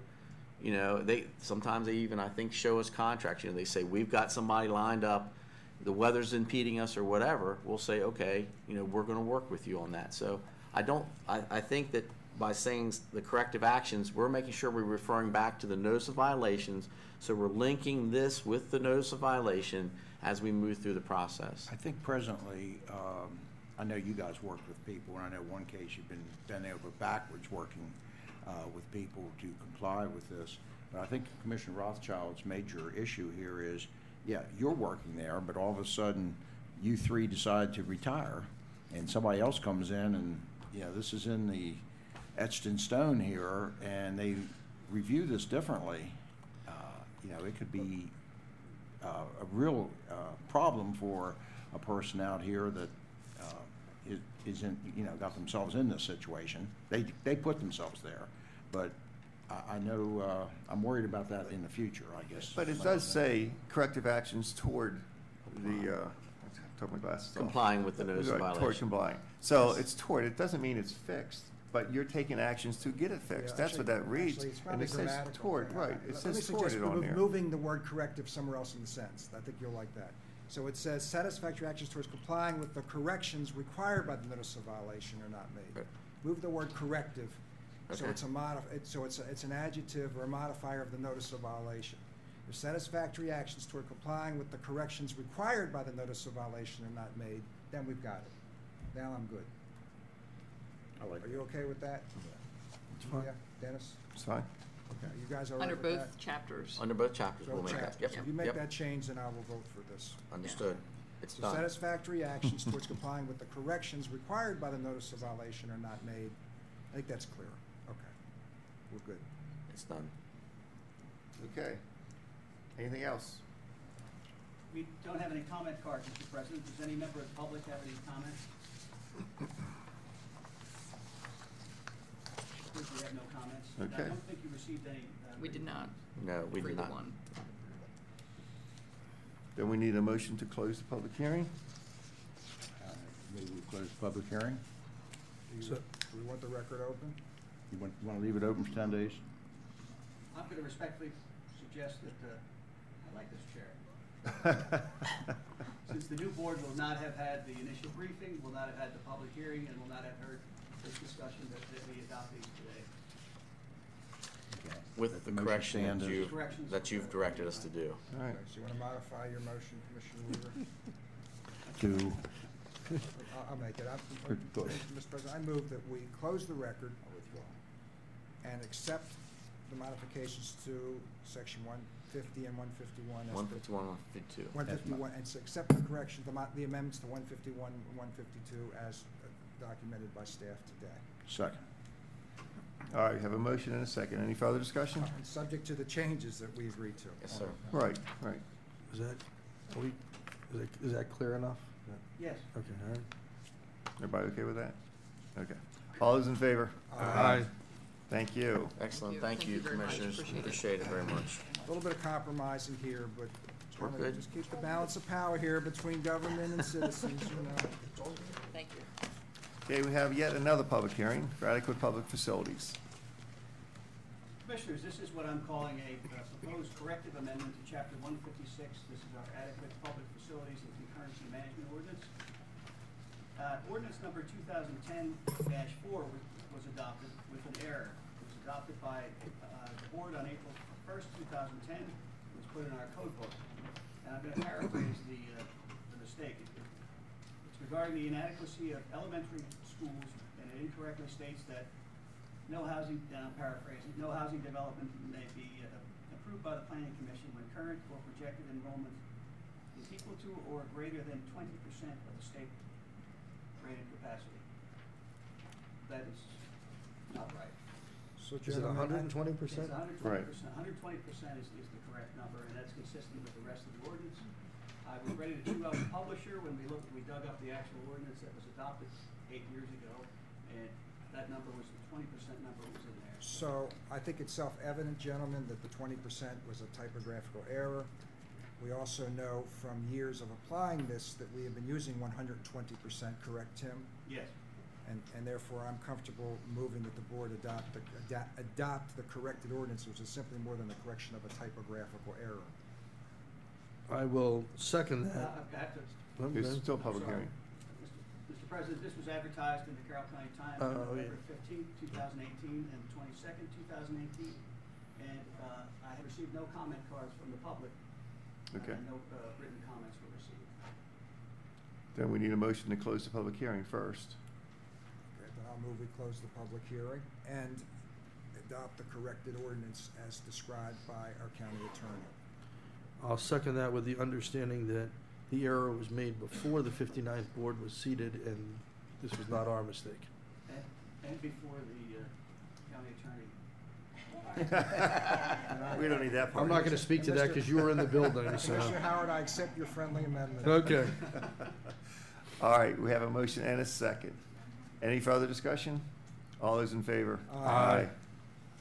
you know, they, sometimes they even, I think, show us contracts, you know, they say, we've got somebody lined up, the weather's impeding us or whatever, we'll say, okay, you know, we're gonna work with you on that. So I don't, I, I think that by saying the corrective actions, we're making sure we're referring back to the notice of violations. So we're linking this with the notice of violation as we move through the process. I think presently, um, I know you guys worked with people, and I know one case you've been bent over backwards working uh, with people to comply with this. But I think Commissioner Rothschild's major issue here is, yeah, you're working there, but all of a sudden, you three decide to retire, and somebody else comes in, and, you know, this is in the etched in stone here, and they review this differently. Uh, You know, it could be uh, a real uh, problem for a person out here that is- is in, you know, got themselves in this situation. They, they put themselves there, but I, I know, uh, I'm worried about that in the future, I guess. But it does say corrective actions toward the, uh, I took my glasses off. Complying with the notice of Right, Toward violation. complying. So it's toward, it doesn't mean it's fixed, but you're taking actions to get it fixed. Yeah, That's what that reads. actually, it's And probably it says grammatical. toward, Yeah. right, Let- it let me says toward suggest it on move- there. Moving the word corrective somewhere else in the sentence. I think you'll like that. So it says satisfactory actions towards complying with the corrections required by the notice of violation are not made. Okay. Move the word corrective, so it's a modif, it- so it's, a- it's an adjective or a modifier of the notice of violation. If satisfactory actions toward complying with the corrections required by the notice of violation are not made, then we've got it. Now I'm good. I like Are you okay with that? fine. Yeah, Dennis? It's fine. Okay, you guys are Under with that? both chapters. Under both chapters, So we'll make that. chapters. Yep, If you make yep. that change, then I will vote for this. Understood. It's So done. satisfactory actions towards complying with the corrections required by the notice of violation are not made. I think that's clear. Okay, we're good. It's done. Okay. Anything else? We don't have any comment cards, Mr. President. Does any member of the public have any comments? We have no comments. Okay. I don't think you received any. uh, We did not. No, we did not. one. Then we need a motion to close the public hearing. Uh, Maybe we close the public hearing? Do you- So- Do we want the record open? You want, want to leave it open for ten days? I'm going to respectfully suggest that, uh, I like this chair. Since the new board will not have had the initial briefing, will not have had the public hearing, and will not have heard this discussion that, that we adopt these today. With Let the correction that you, Corrections. that you've directed us to do. All right. So you want to modify your motion, Commissioner Weaver? To, I'll, I'll make it. I- Good thought. Mr. President, I move that we close the record and accept the modifications to section one fifty and one fifty-one. One fifty-one, one fifty-two. One fifty-one, and to accept the correction, the mo- the amendments to one fifty-one, one fifty-two as uh, documented by staff today. second. All right, we have a motion and a second. Any further discussion? And subject to the changes that we agreed to. Yes, sir. Right, right. Is that, are we, is that, is that clear enough? Yes. Okay, all right. Everybody okay with that? Okay. All those in favor? Aye. Thank you. Excellent, thank Thank you, you very much. commissioners, Appreciate it. appreciate it very much. A little bit of compromising here, but We're trying to good. just keep the balance of power here between government and citizens, you know. Thank you. Okay, we have yet another public hearing for adequate public facilities. Commissioners, this is what I'm calling a uh, proposed corrective amendment to chapter one fifty-six. This is our adequate public facilities and concurrency management ordinance. Uh, ordinance number two thousand ten four was adopted with an error. It was adopted by, uh, the board on April first, two thousand ten, It was put in our code book. And I'm gonna paraphrase the, uh, the mistake. It- regarding the inadequacy of elementary schools, and it incorrectly states that no housing, and I'm paraphrasing, no housing development may be uh, approved by the planning commission when current or projected enrollment is equal to or greater than twenty percent of the state rated capacity. That is not right. So Is it gentlemen, hundred and I- twenty It's percent? hundred twenty Right. percent, hundred twenty percent is, is the correct number, and that's consistent with the rest of the ordinance. I was ready to chew out the publisher when we looked, we dug up the actual ordinance that was adopted eight years ago, and that number was, the twenty percent number was in there. So I think it's self-evident, gentlemen, that the twenty percent was a typographical error. We also know from years of applying this that we have been using one hundred and twenty percent, correct, Tim? Yes. And, and therefore, I'm comfortable moving that the board adopt, the ada- adopt the corrected ordinance, which is simply more than the correction of a typographical error. I will second Uh, that. I have to, This is still a public Sorry. hearing. Mr. Mr. President, this was advertised in the Carroll County Times Oh, on yeah. November fifteenth, two thousand eighteen, and twenty-second, two thousand eighteen. And, uh, I have received no comment cards from the public. uh, Okay. No, uh, written comments were received. Then we need a motion to close the public hearing first. Okay, then I'll move we close the public hearing and adopt the corrected ordinance as described by our county attorney. I'll second that with the understanding that the error was made before the 59th board was seated, and this was not our mistake. And, and before the, uh, county attorney. We don't need that part. I'm not gonna speak to that because you were in the building, so. Commissioner Howard, I accept your friendly amendment. Okay. All right, we have a motion and a second. Any further discussion? All those in favor? Aye.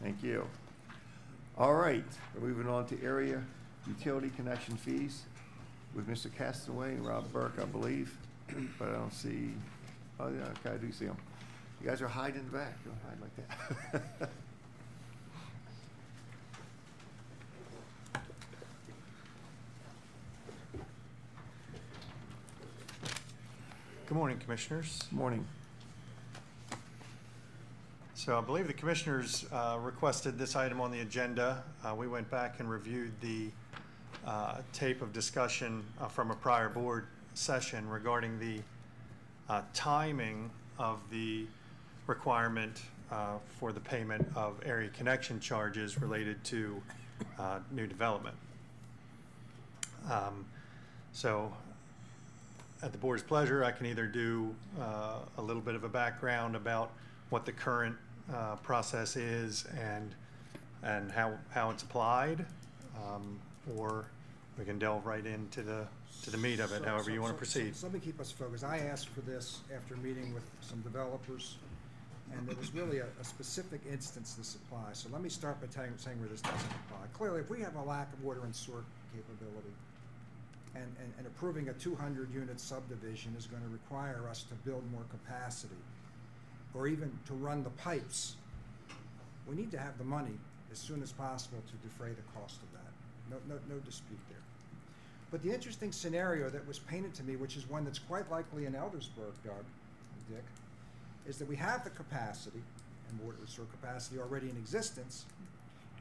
Thank you. All right, we're moving on to area utility connection fees with Mr. Castonguay and Rob Burke, I believe, but I don't see, oh, yeah, okay, I do see them. You guys are hiding in the back, don't hide like that. Good morning, Commissioners. Morning. So I believe the Commissioners uh, requested this item on the agenda. Uh, We went back and reviewed the uh, tape of discussion uh, from a prior board session regarding the uh, timing of the requirement uh, for the payment of area connection charges related to uh, new development. Um, So at the board's pleasure, I can either do uh, a little bit of a background about what the current process is and, and how, how it's applied, um, or we can delve right into the, to the meat of it, So- however so- you want to so- proceed. So let me keep us focused. I asked for this after meeting with some developers, and there was really a, a specific instance this applies. So let me start by telling, saying where this doesn't apply. Clearly, if we have a lack of water and sewer capability, and, and, and approving a two hundred unit subdivision is gonna require us to build more capacity, or even to run the pipes, we need to have the money as soon as possible to defray the cost of. No, no, no dispute there. But the interesting scenario that was painted to me, which is one that's quite likely in Eldersburg, Doug, Dick, is that we have the capacity, and water sewer capacity already in existence,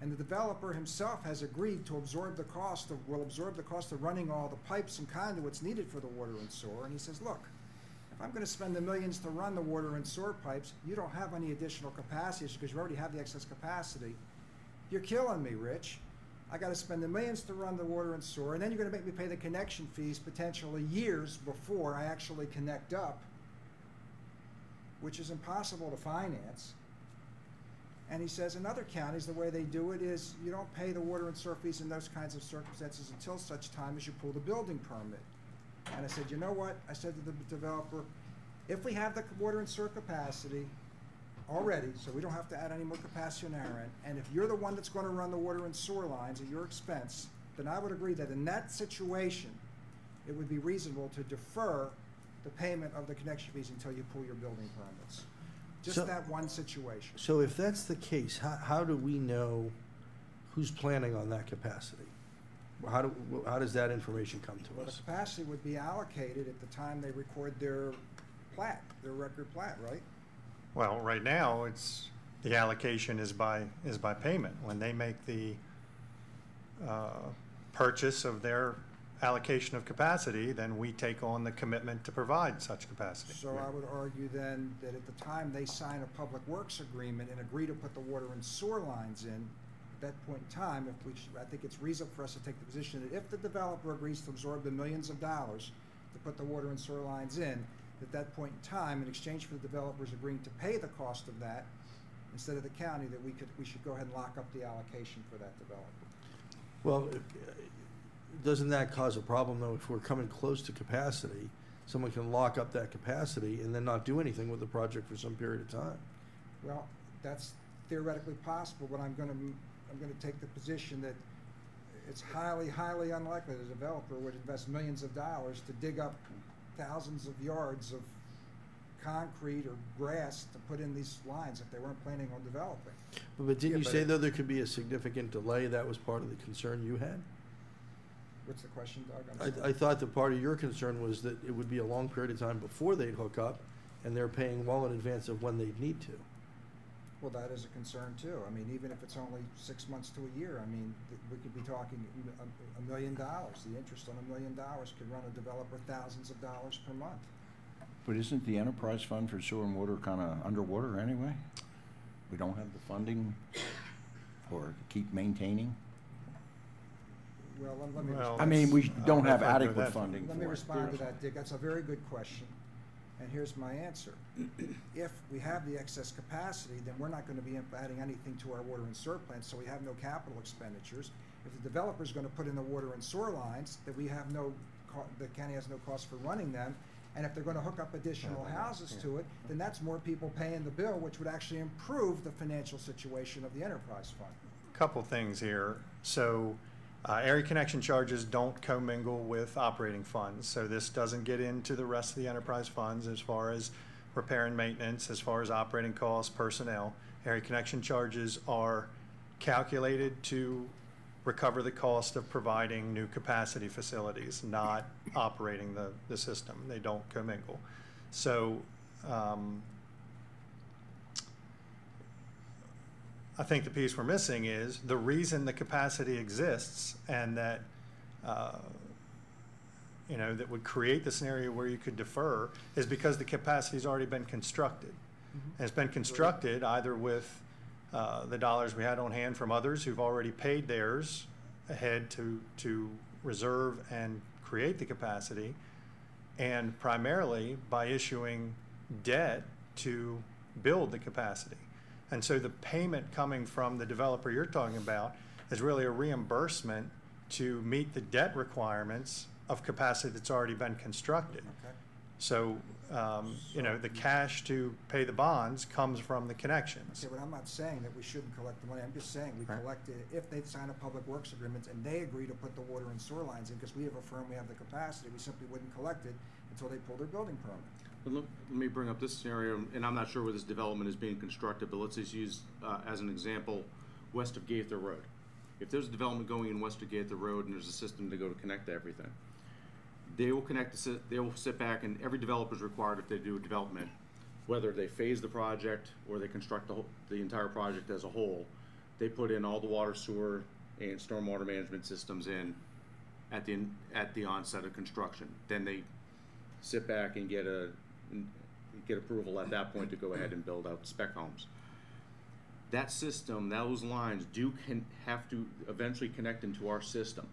and the developer himself has agreed to absorb the cost of, will absorb the cost of running all the pipes and conduits needed for the water and sewer, and he says, look, if I'm gonna spend the millions to run the water and sewer pipes, you don't have any additional capacity, because you already have the excess capacity. You're killing me, Rich. I gotta spend the millions to run the water and sewer, and then you're gonna make me pay the connection fees potentially years before I actually connect up, which is impossible to finance. And he says in other counties, the way they do it is you don't pay the water and sewer fees in those kinds of circumstances until such time as you pull the building permit. And I said, you know what? I said to the developer, if we have the water and sewer capacity already, so we don't have to add any more capacity on our end, and if you're the one that's gonna run the water and sewer lines at your expense, then I would agree that in that situation, it would be reasonable to defer the payment of the connection fees until you pull your building permits. Just So- that one situation. So if that's the case, how, how do we know who's planning on that capacity? How do, how does that information come Well, to the us? capacity would be allocated at the time they record their plat, their record plat, right? Well, right now, it's, the allocation is by, is by payment. When they make the uh, purchase of their allocation of capacity, then we take on the commitment to provide such capacity. So I would argue then that at the time they sign a public works agreement and agree to put the water and sewer lines in, at that point in time, if we, should- I think it's reasonable for us to take the position that if the developer agrees to absorb the millions of dollars to put the water and sewer lines in, at that point in time, in exchange for the developers agreeing to pay the cost of that, instead of the county, that we could, we should go ahead and lock up the allocation for that developer. Well, doesn't that cause a problem though, if we're coming close to capacity? Someone can lock up that capacity and then not do anything with the project for some period of time. Well, that's theoretically possible, but I'm gonna, I'm gonna take the position that it's highly, highly unlikely the developer would invest millions of dollars to dig up thousands of yards of concrete or grass to put in these lines if they weren't planning on developing. But but didn't Yeah, you but say it- though there could be a significant delay? That was part of the concern you had? What's the question, Doug? I'm sorry. I, I thought that part of your concern was that it would be a long period of time before they'd hook up, and they're paying well in advance of when they'd need to. Well, that is a concern too. I mean, even if it's only six months to a year, I mean, th- we could be talking a, a million dollars. The interest on a million dollars could run a developer thousands of dollars per month. But isn't the enterprise fund for sewer and water kind of underwater anyway? We don't have the funding or keep maintaining? Well, let- let me. Well, I mean, we I'll don't have defer to adequate that. funding Let me for it. respond to that, Dick. That's a very good question, and here's my answer. If we have the excess capacity, then we're not gonna be adding anything to our water and sewer plants, so we have no capital expenditures. If the developer is gonna put in the water and sewer lines, then we have no, the county has no cost for running them. And if they're gonna hook up additional houses to it, then that's more people paying the bill, which would actually improve the financial situation of the enterprise fund. A couple things here. So, uh, area connection charges don't commingle with operating funds, so this doesn't get into the rest of the enterprise funds as far as repair and maintenance, as far as operating costs, personnel. Area connection charges are calculated to recover the cost of providing new capacity facilities, not operating the, the system. They don't commingle. So, um, I think the piece we're missing is the reason the capacity exists and that, uh, you know, that would create the scenario where you could defer is because the capacity's already been constructed. And it's been constructed either with uh, the dollars we had on hand from others who've already paid theirs ahead to, to reserve and create the capacity, and primarily by issuing debt to build the capacity. And so the payment coming from the developer you're talking about is really a reimbursement to meet the debt requirements of capacity that's already been constructed. Okay. So, um, you know, the cash to pay the bonds comes from the connections. Okay, but I'm not saying that we shouldn't collect the money, I'm just saying we Right. collect it if they sign a public works agreement and they agree to put the water and sewer lines in, because we have a firm, we have the capacity, we simply wouldn't collect it until they pull their building permit. Let, me bring up this scenario, and I'm not sure where this development is being constructed, but let's just use, uh, as an example, west of Gaither Road. If there's a development going in west of Gaither Road and there's a system to go to connect to everything, they will connect, si- they will sit back, and every developer is required if they do a development, whether they phase the project or they construct the whole, the entire project as a whole, they put in all the water, sewer, and stormwater management systems in at the, at the onset of construction. Then they sit back and get a, get approval at that point to go ahead and build out spec homes. That system, those lines do can, have to eventually connect into our system.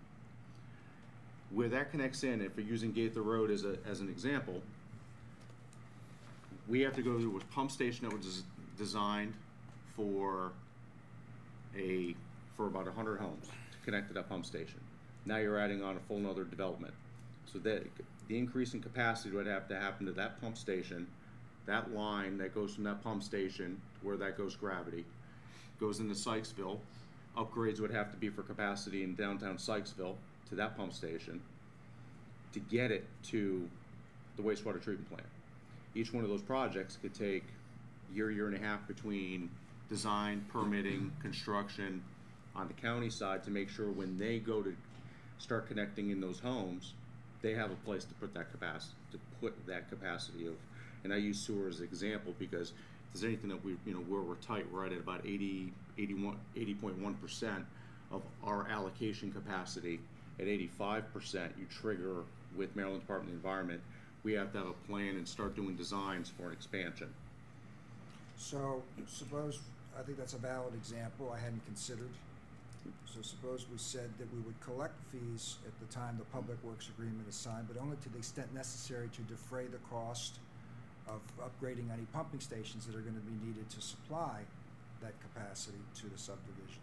Where that connects in, if we're using Gaither Road as a, as an example, we have to go to a pump station that was designed for a, for about hundred homes to connect to that pump station. Now you're adding on a full another development. So that, the increase in capacity would have to happen to that pump station, that line that goes from that pump station to where that goes gravity, goes into Sykesville. Upgrades would have to be for capacity in downtown Sykesville to that pump station to get it to the wastewater treatment plant. Each one of those projects could take year, year and a half between design, permitting, construction on the county side to make sure when they go to start connecting in those homes, they have a place to put that capacity, to put that capacity of, and I use sewer as an example because if there's anything that we, you know, where we're tight, we're right at about 80, 81, 80.1 percent of our allocation capacity. At 85 percent, you trigger with Maryland Department of the Environment, we have to have a plan and start doing designs for an expansion. So suppose, I think that's a valid example I hadn't considered. So suppose we said that we would collect fees at the time the public works agreement is signed, but only to the extent necessary to defray the cost of upgrading any pumping stations that are gonna be needed to supply that capacity to the subdivision.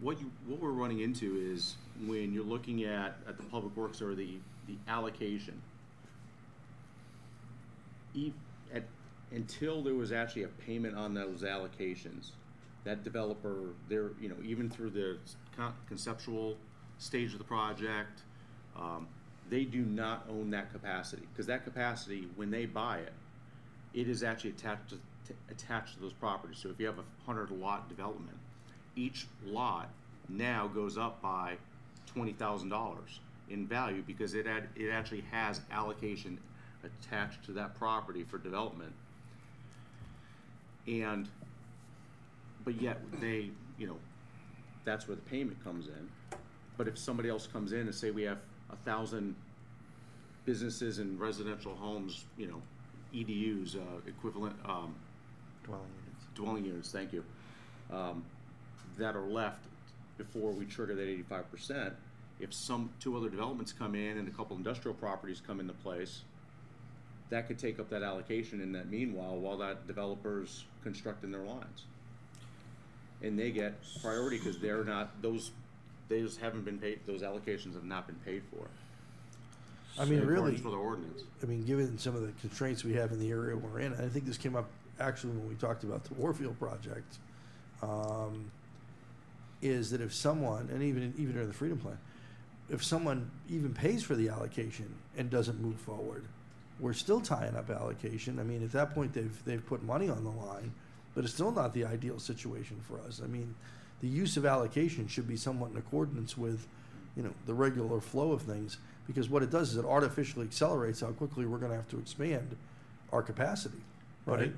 What you, what we're running into is when you're looking at, at the public works or the, the allocation. At, until there was actually a payment on those allocations, that developer, they're, you know, even through the con- conceptual stage of the project, um, they do not own that capacity, because that capacity, when they buy it, it is actually attached to, attached to those properties. So if you have a hundred lot development, each lot now goes up by twenty thousand dollars in value because it had, it actually has allocation attached to that property for development. And, but yet they, you know, that's where the payment comes in. But if somebody else comes in and say we have a thousand businesses and residential homes, you know, EDUs, uh, equivalent, um, Dwelling units. dwelling units, thank you, um, that are left before we trigger that eighty-five percent. If some, two other developments come in and a couple industrial properties come into place, that could take up that allocation in that meanwhile, while that developer's constructing their lines. And they get priority because they're not, those, those haven't been paid, those allocations have not been paid for. I mean, in really, accordance with the ordinance. I mean, given some of the constraints we have in the area we're in, I think this came up actually when we talked about the Warfield project, um, is that if someone, and even, even during the Freedom Plan, if someone even pays for the allocation and doesn't move forward, we're still tying up allocation. I mean, at that point, they've, they've put money on the line, but it's still not the ideal situation for us. I mean, the use of allocation should be somewhat in accordance with, you know, the regular flow of things, because what it does is it artificially accelerates how quickly we're gonna have to expand our capacity, But right? it,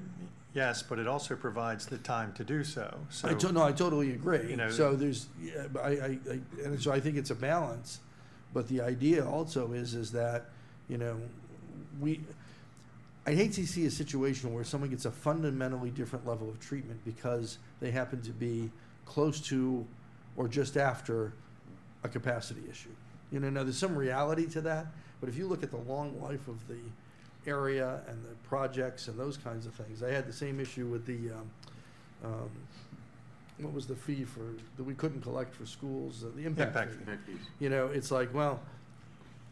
yes, but it also provides the time to do so, so. I to, no, I totally agree. you know- So there's, yeah, I, I, I, and so I think it's a balance. But the idea also is, is that, you know, we, I hate to see a situation where someone gets a fundamentally different level of treatment because they happen to be close to or just after a capacity issue. You know, now there's some reality to that, but if you look at the long life of the area and the projects and those kinds of things, I had the same issue with the, um, um, what was the fee for, that we couldn't collect for schools, uh, the impact Impact fee. fee. Impact fees. You know, it's like, well,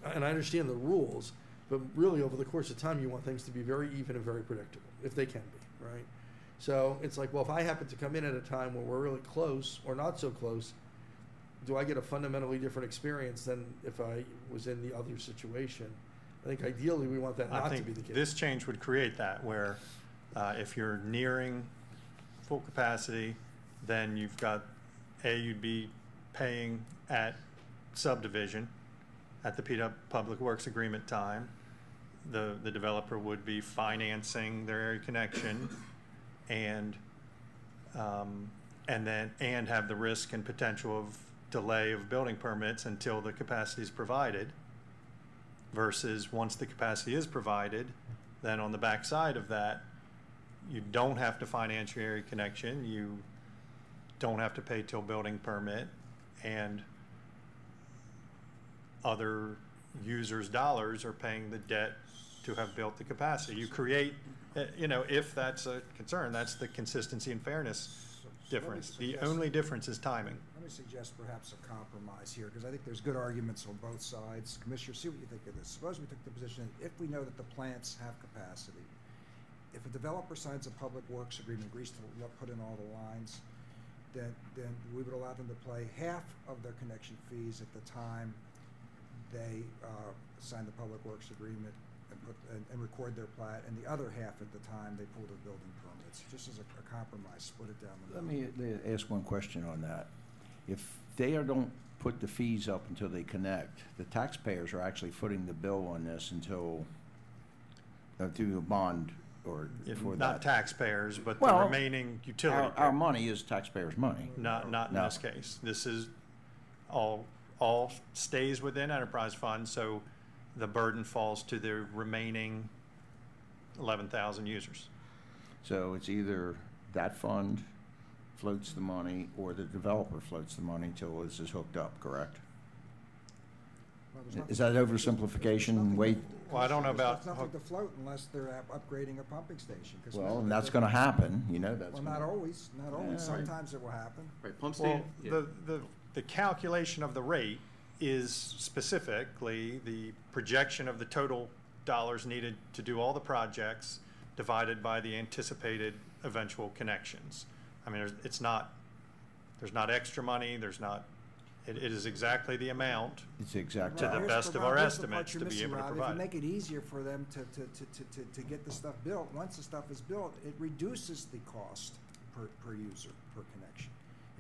and I understand the rules, but really over the course of time, you want things to be very even and very predictable, if they can be, right? So it's like, well, if I happen to come in at a time where we're really close or not so close, do I get a fundamentally different experience than if I was in the other situation? I think ideally, we want that I not to be the think case. this change would create that, where uh, if you're nearing full capacity, then you've got, A, you'd be paying at subdivision, at the PW Public Works Agreement time. The, the developer would be financing their area connection and, um, and then, and have the risk and potential of delay of building permits until the capacity is provided versus once the capacity is provided, then on the backside of that, you don't have to finance your area connection, you don't have to pay till building permit, and other users' dollars are paying the debt to have built the capacity. You create, uh, you know, if that's a concern, that's the consistency and fairness difference. The only difference is timing. Let me suggest perhaps a compromise here, because I think there's good arguments on both sides. Commissioner, see what you think of this. Suppose we took the position, that if we know that the plants have capacity, if a developer signs a public works agreement, agrees to put in all the lines, then, then we would allow them to pay half of their connection fees at the time they, uh, sign the public works agreement and put, and, and record their plat, and the other half at the time they pull their building permits, just as a, a compromise, split it down the Let middle. me uh, ask one question on that. If they are- don't put the fees up until they connect, the taxpayers are actually footing the bill on this until, uh, through a bond or for that. Not taxpayers, but the remaining utility. Our, our money is taxpayers' money. Not, not in No. this case. This is all, all stays within enterprise fund, so the burden falls to the remaining eleven thousand users. So it's either that fund floats the money or the developer floats the money until this is hooked up, correct? Well, Is that oversimplification? Wait, Well, I don't know There's about nothing to float unless they're up- upgrading a pumping station. 'cause well, and that's gonna happen, you know that's. Well, not always, not always. Yeah, right. Sometimes it will happen. Right, pump Well, station, yeah. the, the, the calculation of the rate is specifically the projection of the total dollars needed to do all the projects divided by the anticipated eventual connections. I mean, it's not, there's not extra money, there's not, it, it is exactly the amount. It's exactly. To the Well, here's best of our here's the part estimates you're to be missing, able to Rob. provide If it. you make it easier for them to, to, to, to, to, to get the stuff built, once the stuff is built, it reduces the cost per, per user, per connection.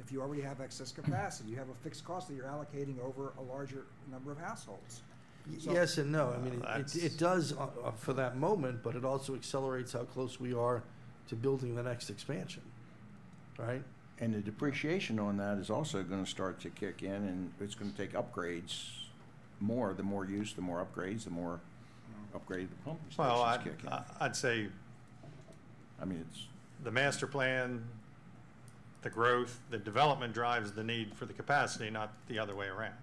If you already have excess capacity, you have a fixed cost that you're allocating over a larger number of households. So- Yes and no. I mean, Uh, it- it, it does uh, uh, for that moment, but it also accelerates how close we are to building the next expansion, right? And the depreciation on that is also gonna start to kick in, and it's gonna take upgrades more, the more use, the more upgrades, the more upgrade the pumping Well, stations I'd, kick in. I'd say I mean, it's, the master plan, the growth, the development drives the need for the capacity, not the other way around.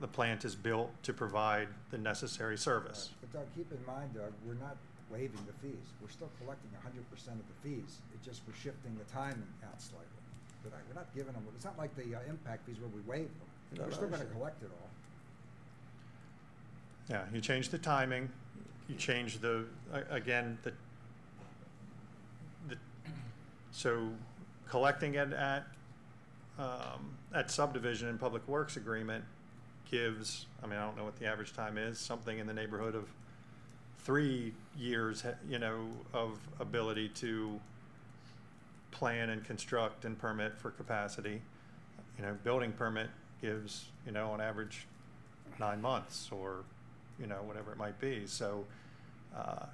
The plant is built to provide the necessary service. But Doug, keep in mind, Doug, we're not waiving the fees. We're still collecting hundred percent of the fees. It's just we're shifting the timing out slightly. But I- we're not giving them, it's not like the uh, impact fees where we waive them. No, We're no, still gonna collect it all. Yeah, you change the timing, you change the, a- again, the, the, so collecting it at, um, at subdivision and public works agreement gives, I mean, I don't know what the average time is, something in the neighborhood of three years, you know, of ability to plan and construct and permit for capacity. You know, building permit gives, you know, on average, nine months or, you know, whatever it might be. So, uh,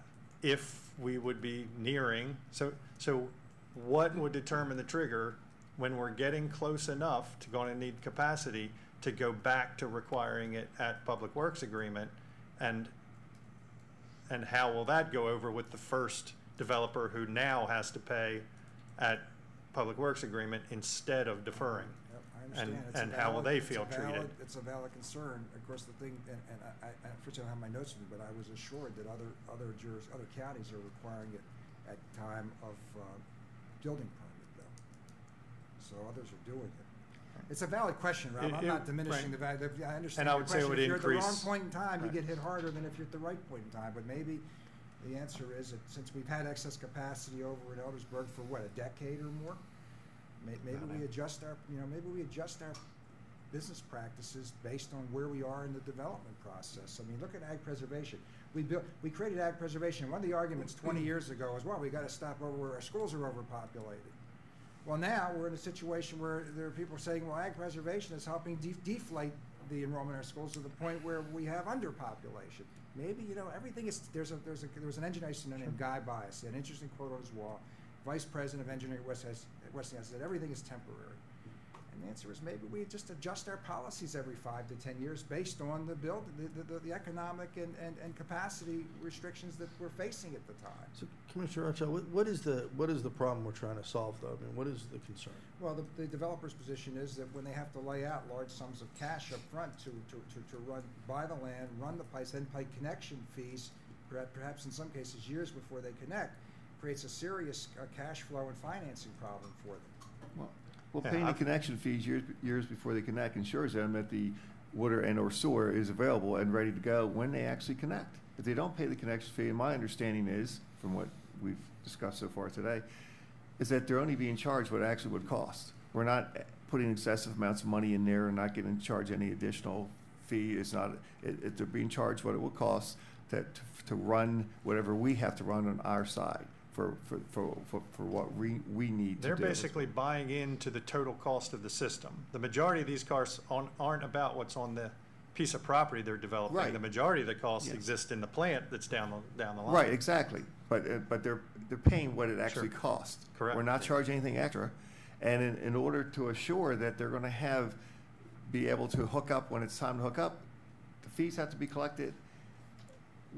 if we would be nearing, so, so what would determine the trigger when we're getting close enough to going to need capacity to go back to requiring it at Public Works agreement? And, and how will that go over with the first developer who now has to pay at Public Works agreement instead of deferring? Yep, I And- understand. It's a and how will valid- they it's feel treated? valid- It's a valid concern. Of course, the thing, and, and I, I, unfortunately, I don't have my notes with me, but I was assured that other, other jurors, other counties are requiring it at time of, uh, building permit though. so others are doing it. It's a valid question, Rob. It- I'm it- not diminishing right. the value, the- I understand And I your would say it question. would If you're at the wrong increase- point in time, you right. get hit harder than if you're at the right point in time, but maybe the answer is that since we've had excess capacity over in Eldersburg for what, a decade or more? May, maybe we adjust our, you know, maybe we adjust our business practices based on where we are in the development process. I mean, look at ag preservation. We built, we created ag preservation. One of the arguments twenty years ago was, well, we gotta stop over where our schools are overpopulated. Well, now, we're in a situation where there are people saying, well, ag preservation is helping de- deflate the enrollment in our schools to the point where we have underpopulation. Maybe, you know, everything is, there's a, there's a, there was an engineer named Guy Bias, an interesting quote on his wall. Vice President of Engineering at Westinghouse, Westinghouse said, everything is temporary. And the answer is maybe we just adjust our policies every five to ten years based on the build, the, the, the economic and, and, and capacity restrictions that we're facing at the time. So Commissioner Archer, what, what is the, what is the problem we're trying to solve though? I mean, what is the concern? Well, the, the developer's position is that when they have to lay out large sums of cash up front to, to, to, to run, buy the land, run the pipes, then pay connection fees, perhaps, perhaps in some cases years before they connect, creates a serious uh, cash flow and financing problem for them. Well, well, paying the connection fees years, years before they connect ensures them that the water and or sewer is available and ready to go when they actually connect. If they don't pay the connection fee, and my understanding is, from what we've discussed so far today, is that they're only being charged what it actually would cost. We're not eh, putting excessive amounts of money in there and not getting charged any additional fee. It's not, it, it, they're being charged what it will cost that, to run whatever we have to run on our side for, for, for, for, for what we, we need to They're do. basically buying into the total cost of the system. The majority of these cars aren't, aren't about what's on the piece of property they're developing. Right. The majority of the costs Yes. exist in the plant that's down the, down the line. Right, exactly. But, uh, but they're, they're paying what it actually Sure. costs. Correct. We're not charging anything extra. And in, in order to assure that they're gonna have, be able to hook up when it's time to hook up, the fees have to be collected,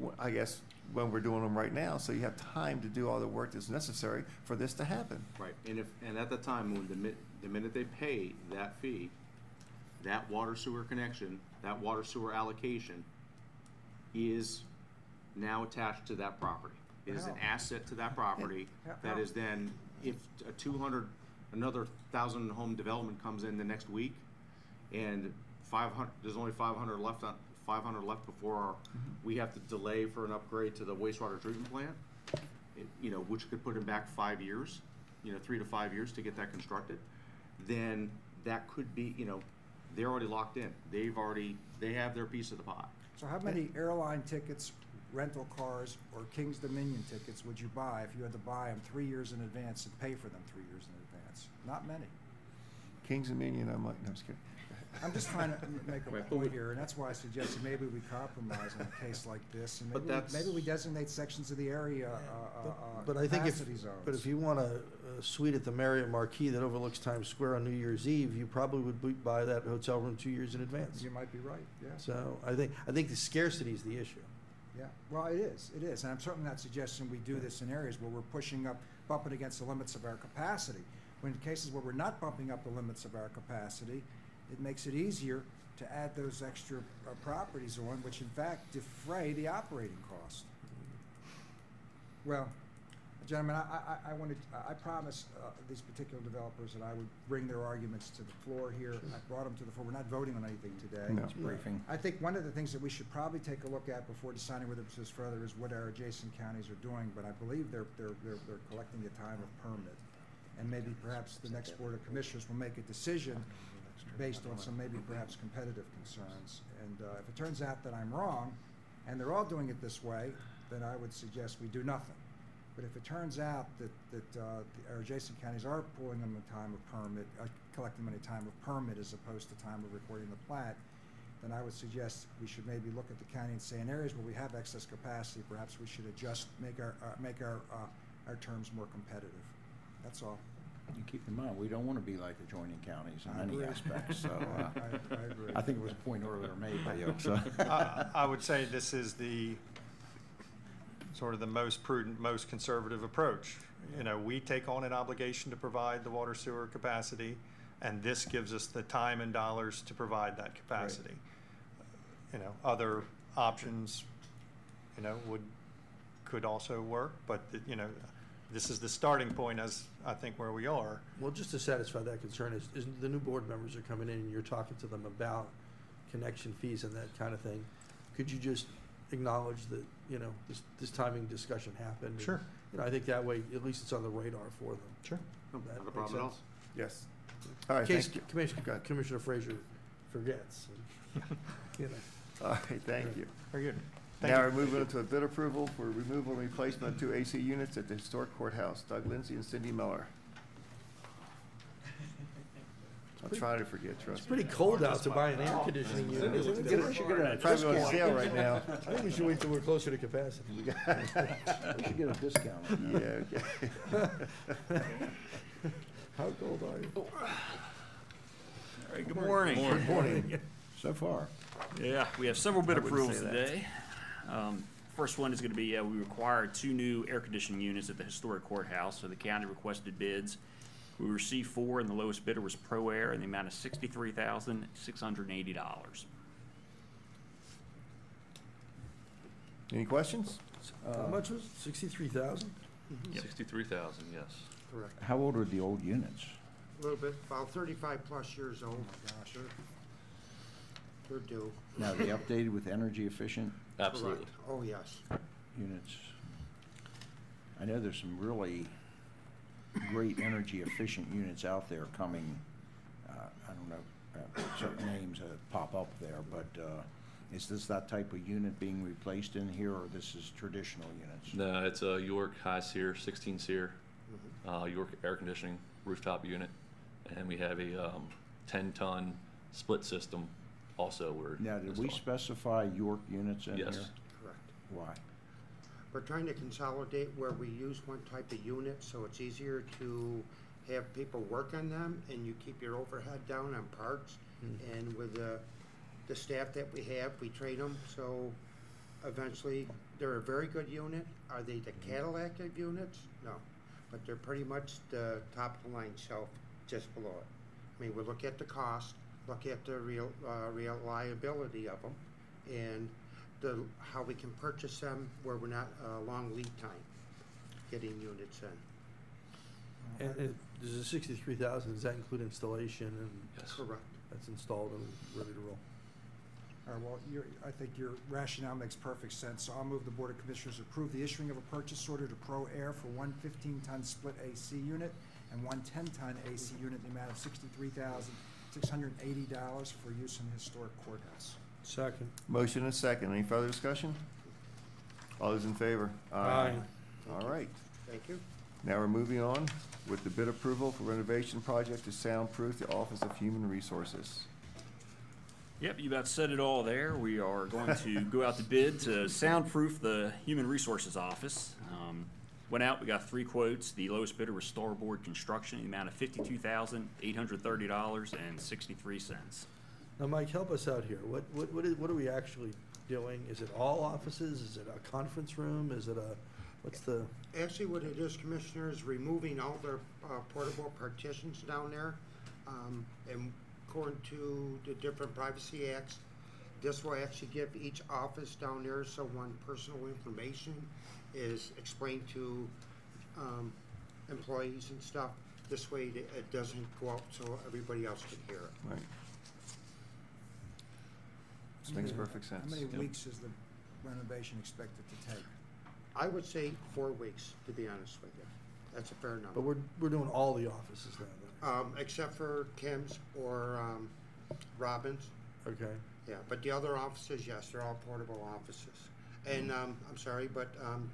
wh- I guess, when we're doing them right now, so you have time to do all the work that's necessary for this to happen. Right, and if, and at the time, when the mi- the minute they pay that fee, that water sewer connection, that water sewer allocation is now attached to that property. It is an asset to that property How- that how- is then, if a two hundred, another thousand home development comes in the next week, and five hundred, there's only five hundred left on, five hundred left before our, mm-hmm. we have to delay for an upgrade to the wastewater treatment plant, it- you know, which could put it back five years, you know, three to five years to get that constructed, then that could be, you know, they're already locked in. They've already, they have their piece of the pie. So how many airline tickets, rental cars, or Kings Dominion tickets would you buy if you had to buy them three years in advance and pay for them three years in advance? Not many. Kings Dominion, I'm like, no, I'm just kidding. I'm just trying to make a Right, but we- point here, and that's why I suggested maybe we compromise on a case like this, and But maybe, we- that's- maybe we designate sections of the area, uh, uh, uh, But I think if, capacity zones. but if you want a, a suite at the Marriott Marquis that overlooks Times Square on New Year's Eve, you probably would bu- buy that hotel room two years in advance. You might be right, yeah. So I think, I think the scarcity is the issue. Yeah, well, it is, it is, and I'm certainly not suggesting we do this in areas where we're pushing up, bumping against the limits of our capacity. When in cases where we're not bumping up the limits of our capacity, it makes it easier to add those extra uh, properties on, which in fact defray the operating cost. Well, gentlemen, I, I, I wanted, I promised, uh, these particular developers that I would bring their arguments to the floor here. I brought them to the floor, we're not voting on anything today. No. briefing. I think one of the things that we should probably take a look at before deciding whether to proceed further is what our adjacent counties are doing, but I believe they're, they're, they're, they're collecting the time of permit. And maybe perhaps the next Board of Commissioners will make a decision based on some maybe perhaps competitive concerns. And, uh, if it turns out that I'm wrong, and they're all doing it this way, then I would suggest we do nothing. But if it turns out that, that, uh, our adjacent counties are pulling them a time of permit, uh, collecting a time of permit as opposed to time of recording the plat, then I would suggest we should maybe look at the county and say, in areas where we have excess capacity, perhaps we should adjust, make our, uh, make our, uh, our terms more competitive. That's all. And keep in mind, we don't want to be like adjoining counties in I many agree. aspects, so, uh, I, I agree. I think it was a point earlier made by you, so. I, I would say this is the, sort of the most prudent, most conservative approach. You know, we take on an obligation to provide the water sewer capacity, and this gives us the time and dollars to provide that capacity. You know, other options, you know, would, could also work, but, you know, this is the starting point as, I think, where we are. Well, just to satisfy that concern, is, is the new board members are coming in and you're talking to them about connection fees and that kind of thing. Could you just acknowledge that, you know, this, this timing discussion happened? and, Sure. You know, I think that way, at least it's on the radar for them. Sure. That Not a makes problem at all. sense. Yes. All In case thank you. Commissioner, ahead. Commissioner Frazier forgets, and, you know. All right, thank you. Very good. Thank Now you. we're moving into a bid approval for removal and replacement of two AC units at the historic courthouse. Doug Lindsay and Cindy Miller. I'll try to forget, It's trust me. pretty cold out to buy an air conditioning unit. isn't it? We should get a Probably on discount. sale right now. I think we should wait till we're closer to capacity. We should get a discount. Yeah, okay. How cold are you? All right, good morning. Good morning. So far. Yeah, we have several bid approvals say that. today. Um, First one is gonna be, uh, we require two new air conditioning units at the historic courthouse, so the county requested bids. We received four, and the lowest bidder was Pro Air in the amount of sixty-three thousand, six hundred and eighty dollars. Any questions? How much was, sixty-three thousand? Sixty-three thousand, yes. Correct. How old are the old units? A little bit, about thirty-five plus years old. Oh, my gosh. They're due. Now, they updated with energy efficient Absolutely. Correct. Oh, yes. units? I know there's some really great energy efficient units out there coming, uh, I don't know, uh, certain names that pop up there, but, uh, is this that type of unit being replaced in here, or this is traditional units? No, it's a York high SEER, sixteen SEER, Mm-hmm. uh, York air conditioning rooftop unit. And we have a, um, ten-ton split system also we're Now, did we installing. specify York units in here? Yes. Correct. Why? We're trying to consolidate where we use one type of unit, so it's easier to have people work on them, and you keep your overhead down on parts. Hmm. And with the, the staff that we have, we train them, so eventually, they're a very good unit. Are they the hmm. Cadillac of units? No, but they're pretty much the top of the line shelf just below it. I mean, we look at the cost, look at the real, uh, reliability of them, and the, how we can purchase them where we're not, uh, long lead time getting units in. And, and there's a sixty-three thousand, does that include installation and Yes. Correct. that's installed and ready to roll? All right, well, your, I think your rationale makes perfect sense, so I'll move the Board of Commissioners approve the issuing of a purchase order to Pro Air for one 15-ton split AC unit and one 10-ton AC unit in the amount of sixty-three thousand, six hundred and eighty dollars for use in the historic courthouse. Second. Motion and second. Any further discussion? All those in favor? Aye. All right. Thank you. Now we're moving on with the bid approval for renovation project to soundproof the Office of Human Resources. Yep, you about said it all there. We are going to go out to bid to soundproof the Human Resources Office. Um, Went out, we got three quotes. The lowest bidder was Starboard Construction, the amount of fifty-two thousand, eight hundred thirty dollars and sixty-three cents. Now, Mike, help us out here. What, what, what is, what are we actually doing? Is it all offices? Is it a conference room? Is it a, what's the, Actually, what it is, Commissioner, is removing all their uh, portable partitions down there. Um, And according to the different privacy acts, this will actually give each office down there someone personal information is explained to um, employees and stuff. This way, it it doesn't go out so everybody else can hear it. Right. This makes perfect sense. How many weeks is the renovation expected to take? I would say four weeks, to be honest with you. That's a fair number. but we're, we're doing all the offices down Um, except for Kim's or, um, Robin's. there? Okay. Yeah, but the other offices, yes, they're all portable offices. And, um, I'm sorry, but, um,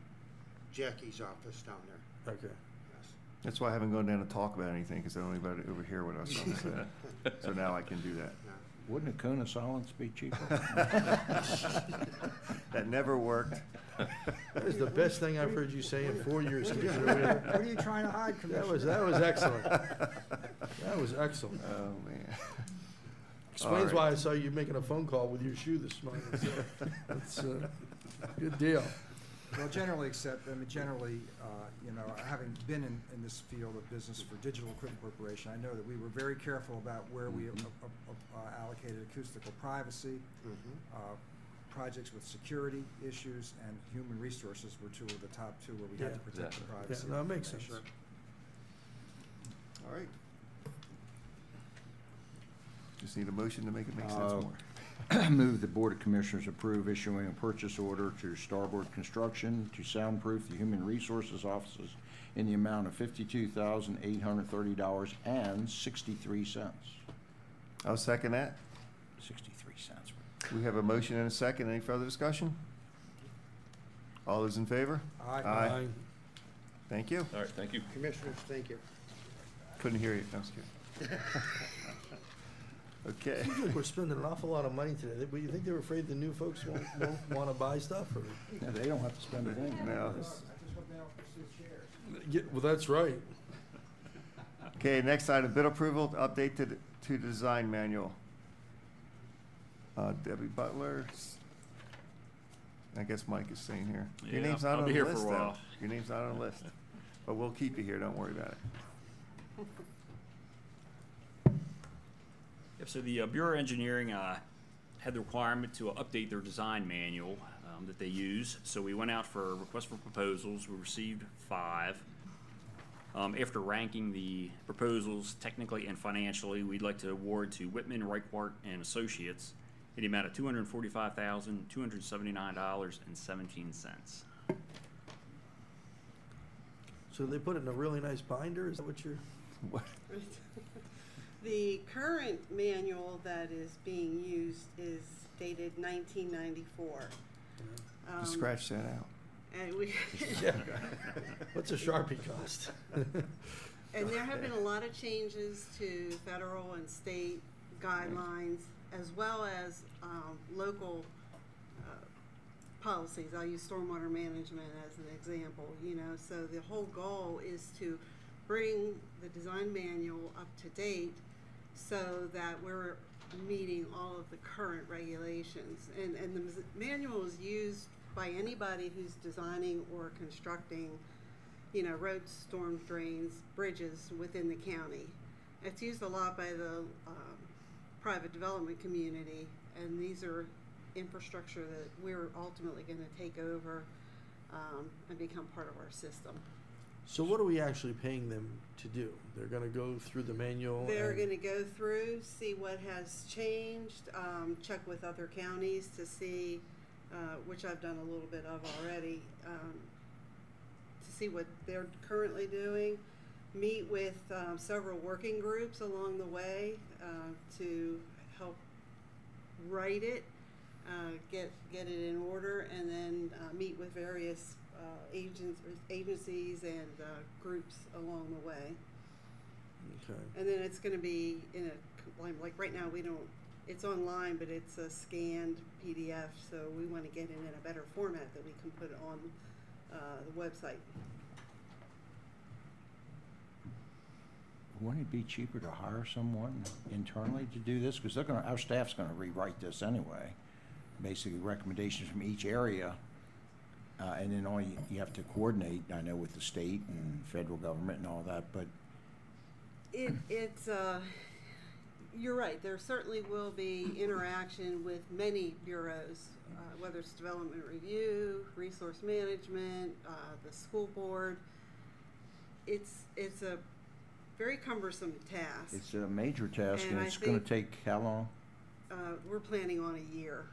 Jackie's office down there, Okay. yes. That's why I haven't gone down to talk about anything, because I don't even overhear what I was going to say. So now I can do that. Yeah. Wouldn't a cone of silence be cheaper? That never worked. That is the best thing I've heard you say in four years, Commissioner Weaver. What are you trying to hide, Commissioner? That was, that was excellent. That was excellent. Oh, man. Explains right. why I saw you making a phone call with your shoe this morning. So, That's a good deal. Well, generally accept, I mean, generally, uh, you know, having been in, in this field of business for Digital Equipment Corporation, I know that we were very careful about where we uh, uh, uh, allocated acoustical privacy. Mhm. Uh, projects with security issues and human resources were two of the top two where we had to Yeah. protect the Exactly. privacy. Yeah, no, it makes sense. information. All right. Just need a motion to make it make sense Uh, more. Move the Board of Commissioners approve issuing a purchase order to Starboard Construction to soundproof the Human Resources Offices in the amount of fifty-two thousand eight hundred thirty dollars and sixty-three cents. I'll second that. Sixty-three cents. We have a motion and a second. Any further discussion? All those in favor? Aye. Aye. Thank you. All right, thank you. Commissioners, thank you. Couldn't hear you. No, I was kidding. Okay. Seems like we're spending an awful lot of money today. But you think they're afraid the new folks won't, won't wanna buy stuff or? Yeah, they don't have to spend a thing. No. Yeah, well, that's right. Okay, next item, bid approval, to update to, the- to design manual. Uh, Debbie Butler. s- I guess Mike is staying here. Your Yeah, name's not I'll on be the here for a list, though. while. Your name's not on the list. But we'll keep you here, don't worry about it. Yep, so the uh, Bureau of Engineering uh, had the requirement to update their design manual um, that they use. So we went out for requests for proposals. We received five. Um, After ranking the proposals technically and financially, we'd like to award to Whitman, Requardt, and Associates in the amount of two hundred forty-five thousand, two hundred seventy-nine dollars and seventeen cents. So they put it in a really nice binder? Is that what you're? What? The current manual that is being used is dated nineteen ninety-four. Um, scratch that out. And we, Yeah. What's a Sharpie cost? and there have been a lot of changes to federal and state guidelines, as well as, um, local, uh, policies. I'll use stormwater management as an example, you know, so the whole goal is to bring the design manual up to date so that we're meeting all of the current regulations. And, and the manual is used by anybody who's designing or constructing, you know, roads, storm drains, bridges within the county. It's used a lot by the, um, private development community, and these are infrastructure that we're ultimately gonna take over, um, and become part of our system. So what are we actually paying them to do? They're gonna go through the manual? They're and- gonna go through, see what has changed, um, check with other counties to see, uh, which I've done a little bit of already, um, to see what they're currently doing. Meet with, um, several working groups along the way, uh, to help write it, uh, get, get it in order, and then, uh, meet with various, uh, agents, agencies and, uh, groups along the way. Okay. And then it's gonna be in a, like, like right now, we don't, it's online, but it's a scanned PDF, so we wanna get it in a better format that we can put on, uh, the website. Wouldn't it be cheaper to hire someone internally to do this? Because they're gonna, our staff's gonna rewrite this anyway. Basically recommendations from each area. Uh, and then all you, you have to coordinate, I know, with the state and federal government and all that, but It, it's, uh, you're right, there certainly will be interaction with many bureaus, uh, whether it's development review, resource management, uh, the school board. It's, it's a very cumbersome task. it's a major task and And I it's gonna think- take how long? uh, we're planning on a year.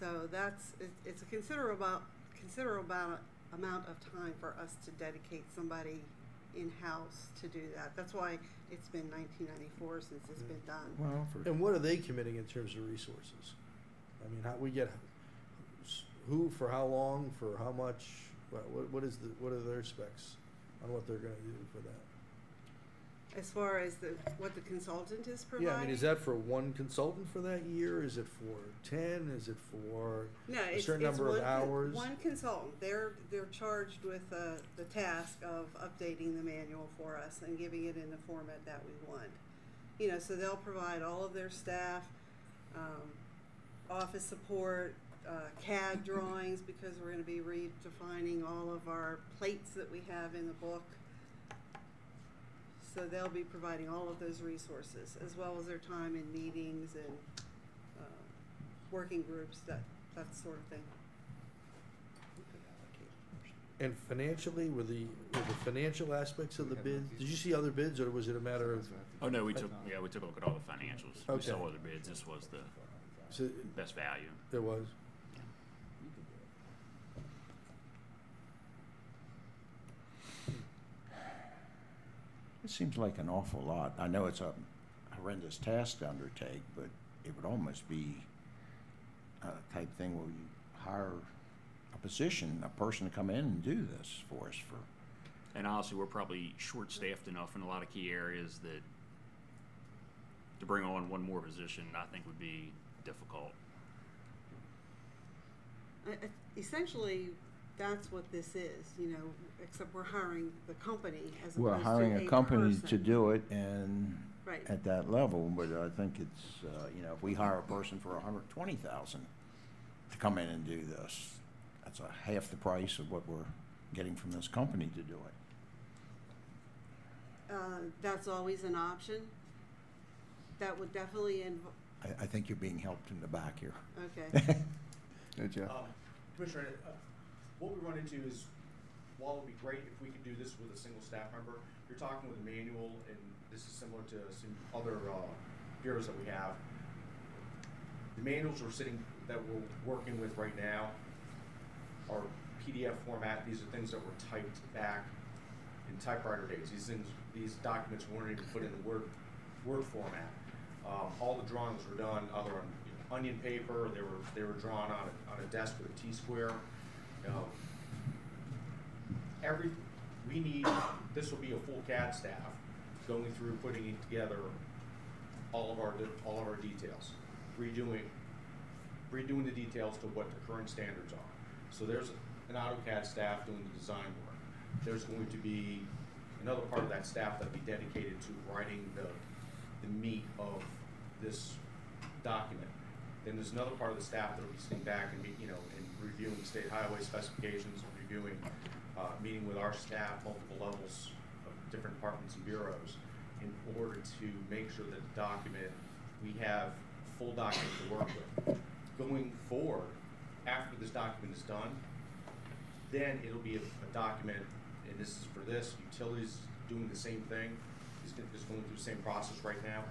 So that's, it, it's a considerable, considerable amount of time for us to dedicate somebody in-house to do that. That's why it's been nineteen ninety-four since it's been done. Well, for, And what are they committing in terms of resources? I mean, how, we get, who, for how long, for how much? What, what, what is the, what are their specs on what they're gonna do for that? As far as the, what the consultant is providing. Yeah, I mean, is that for one consultant for that year? Is it for ten? Is it for No, a it's, certain it's number one, of con- hours? one consultant. They're, they're charged with, uh, the task of updating the manual for us and giving it in the format that we want. You know, so they'll provide all of their staff, um, office support, uh, CAD drawings, because we're gonna be redefining all of our plates that we have in the book. So they'll be providing all of those resources, as well as their time in meetings and, uh, working groups, that, that sort of thing. And financially, were the, were the financial aspects of the bid, did you see other bids, or was it a matter of, Oh, no, we took, yeah, we took a look at all the financials. We Okay. saw other bids. This was the so best value. there was? It seems like an awful lot. I know it's a horrendous task to undertake, but it would almost be a type thing where you hire a position, a person to come in and do this for us for, And honestly, we're probably short-staffed enough in a lot of key areas that to bring on one more position, I think would be difficult. I- I- Essentially, that's what this is, you know, except we're hiring the company as we're opposed to hiring a company to person. do it and Right. at that level, but I think it's, uh, you know, if we hire a person for a hundred twenty thousand to come in and do this, that's a half the price of what we're getting from this company to do it. Uh, That's always an option. That would definitely inv- I, I think you're being helped in the back here. okay. Hey, Jeff? Um, Commissioner, uh, what we run into is, while it'd be great if we could do this with a single staff member, you're talking with a manual, and this is similar to some other, uh, bureaus that we have. The manuals we're sitting, that we're working with right now are PDF format, these are things that were typed back in typewriter days, these things, these documents weren't even put in the Word, Word format. Um, all the drawings were done either on you know, onion paper, they were, they were drawn on a, on a desk with a T-square. You know, every, we need, this will be a full CAD staff going through, putting together all of our, all of our details, redoing, redoing the details to what the current standards are. So there's an AutoCAD staff doing the design work. There's going to be another part of that staff that'll be dedicated to writing the, the meat of this document. Then there's another part of the staff that'll be sitting back and be, you know, reviewing state highway specifications, reviewing, uh, meeting with our staff, multiple levels of different departments and bureaus in order to make sure that the document, we have full document to work with. Going forward, after this document is done, then it'll be a, a document, and this is for this, utilities doing the same thing, is, going through the same process right now.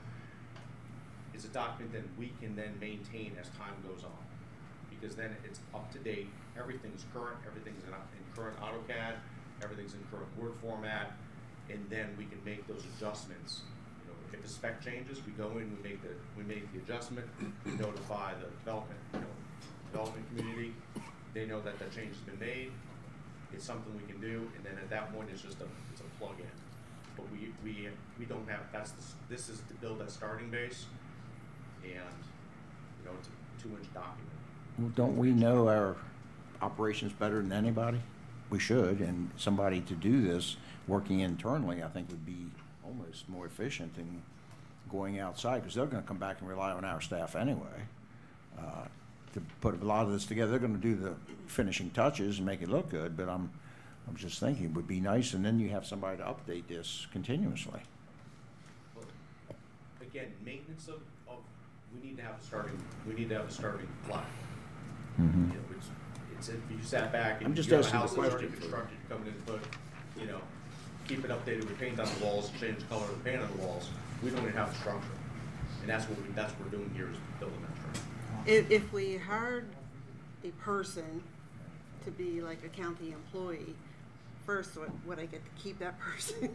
It's a document that we can then maintain as time goes on. Because then it's up to date, everything's current, everything's in, in current AutoCAD, everything's in current Word format, and then we can make those adjustments. You know, if the spec changes, we go in, we make the, we make the adjustment, we notify the development, you know, development community, they know that that change has been made, it's something we can do, and then at that point, it's just a, it's a plug-in. But we, we, we don't have, that's the, this is to build that starting base, and, you know, it's a two-inch document. Well, don't we know our operations better than anybody? We should, and somebody to do this, working internally, I think would be almost more efficient than going outside, because they're gonna come back and rely on our staff anyway. uh, To put a lot of this together, they're gonna do the finishing touches and make it look good, but I'm, I'm just thinking, it would be nice, and then you have somebody to update this continuously. But Again, maintenance of, of, we need to have a starting, we need to have a starting flag. You Mhm. know, it's, it's, if you sat back I'm just you have a asking the house that's already question. constructed, you come in and put, you know, keep it updated with paint on the walls, change the color of the paint on the walls, we don't even have a structure. And that's what we, that's what we're doing here is building that structure. If, if we hired a person to be like a county employee, first, would, would I get to keep that person?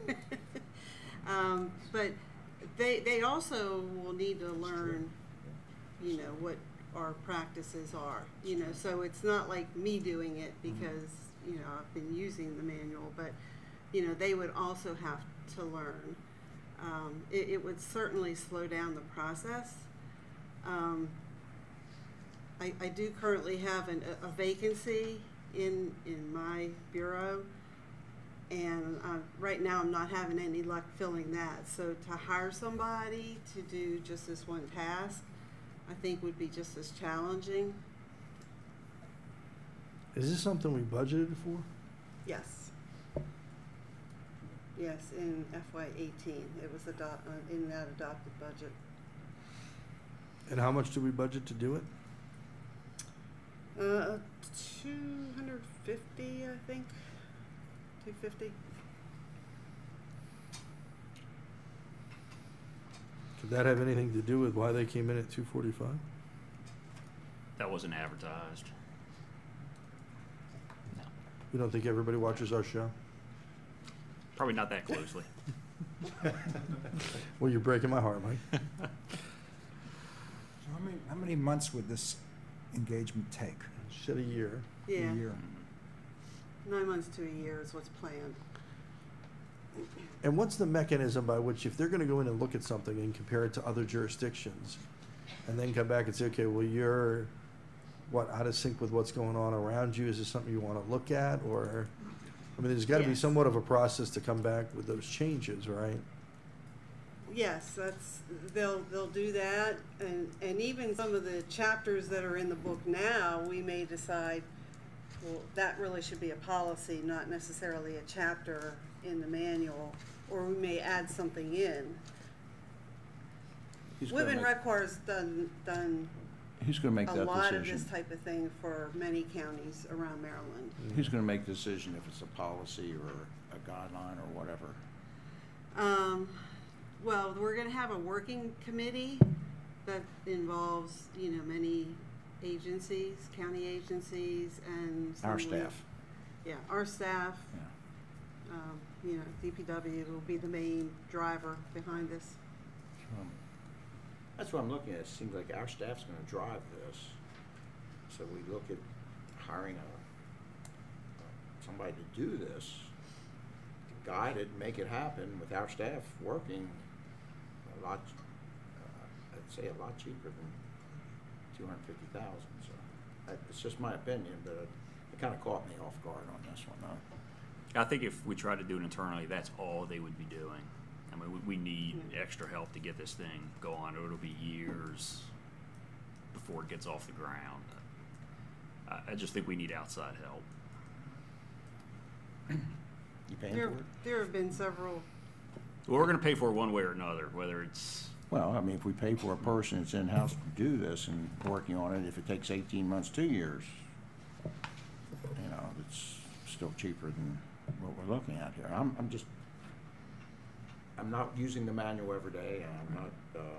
Um, but they, they also will need to learn, you know, what our practices are, you know, so it's not like me doing it because, you know, I've been using the manual, but, you know, they would also have to learn. Um, it, it would certainly slow down the process. Um, I, I do currently have an, a vacancy in, in my bureau. And, uh, right now I'm not having any luck filling that. So to hire somebody to do just this one task, I think would be just as challenging. Is this something we budgeted for? Yes. Yes, in FY eighteen, it was adopt, uh, in that adopted budget. And how much do we budget to do it? Uh, two hundred fifty, I think, two fifty. Could that have anything to do with why they came in at two forty-five? That wasn't advertised. No, You don't think everybody watches our show? Probably not that closely. Well, you're breaking my heart, Mike. So how many, how many months would this engagement take? Said a year. A Yeah, year? Mm-hmm. nine months to a year is what's planned. And what's the mechanism by which, if they're gonna go in and look at something and compare it to other jurisdictions, and then come back and say, okay, well, you're, what, out of sync with what's going on around you, is this something you wanna look at, or? I mean, there's gotta be Yes. somewhat of a process to come back with those changes, right? Yes, that's, they'll, they'll do that, and, and even some of the chapters that are in the book now, we may decide, well, that really should be a policy, not necessarily a chapter in the manual, or we may add something in. He's gonna Women make- Records done, done Who's gonna make a that lot of this decision? type of thing for many counties around Maryland. Who's gonna make the decision if it's a policy or a guideline or whatever? Um, well, we're gonna have a working committee that involves, you know, many agencies, county agencies and. Our some staff. Yeah, our staff, Yeah. um, you know, DPW will be the main driver behind this. That's what I'm looking at. It seems like our staff's gonna drive this. So we look at hiring a, somebody to do this, to guide it, make it happen with our staff working a lot, uh, I'd say a lot cheaper than two hundred fifty thousand, so. It's just my opinion, but it, it kinda caught me off guard on this one, though. I think if we try to do it internally, that's all they would be doing. I mean, we, we need extra help to get this thing going. It'll be years before it gets off the ground. I, I just think we need outside help. You paying There, for it? there have been several, Well, we're gonna pay for it one way or another, whether it's, Well, I mean, if we pay for a person that's in-house to do this and working on it, if it takes eighteen months, two years, you know, it's still cheaper than what we're looking at here. I'm, I'm just, I'm not using the manual every day, and I'm not, uh,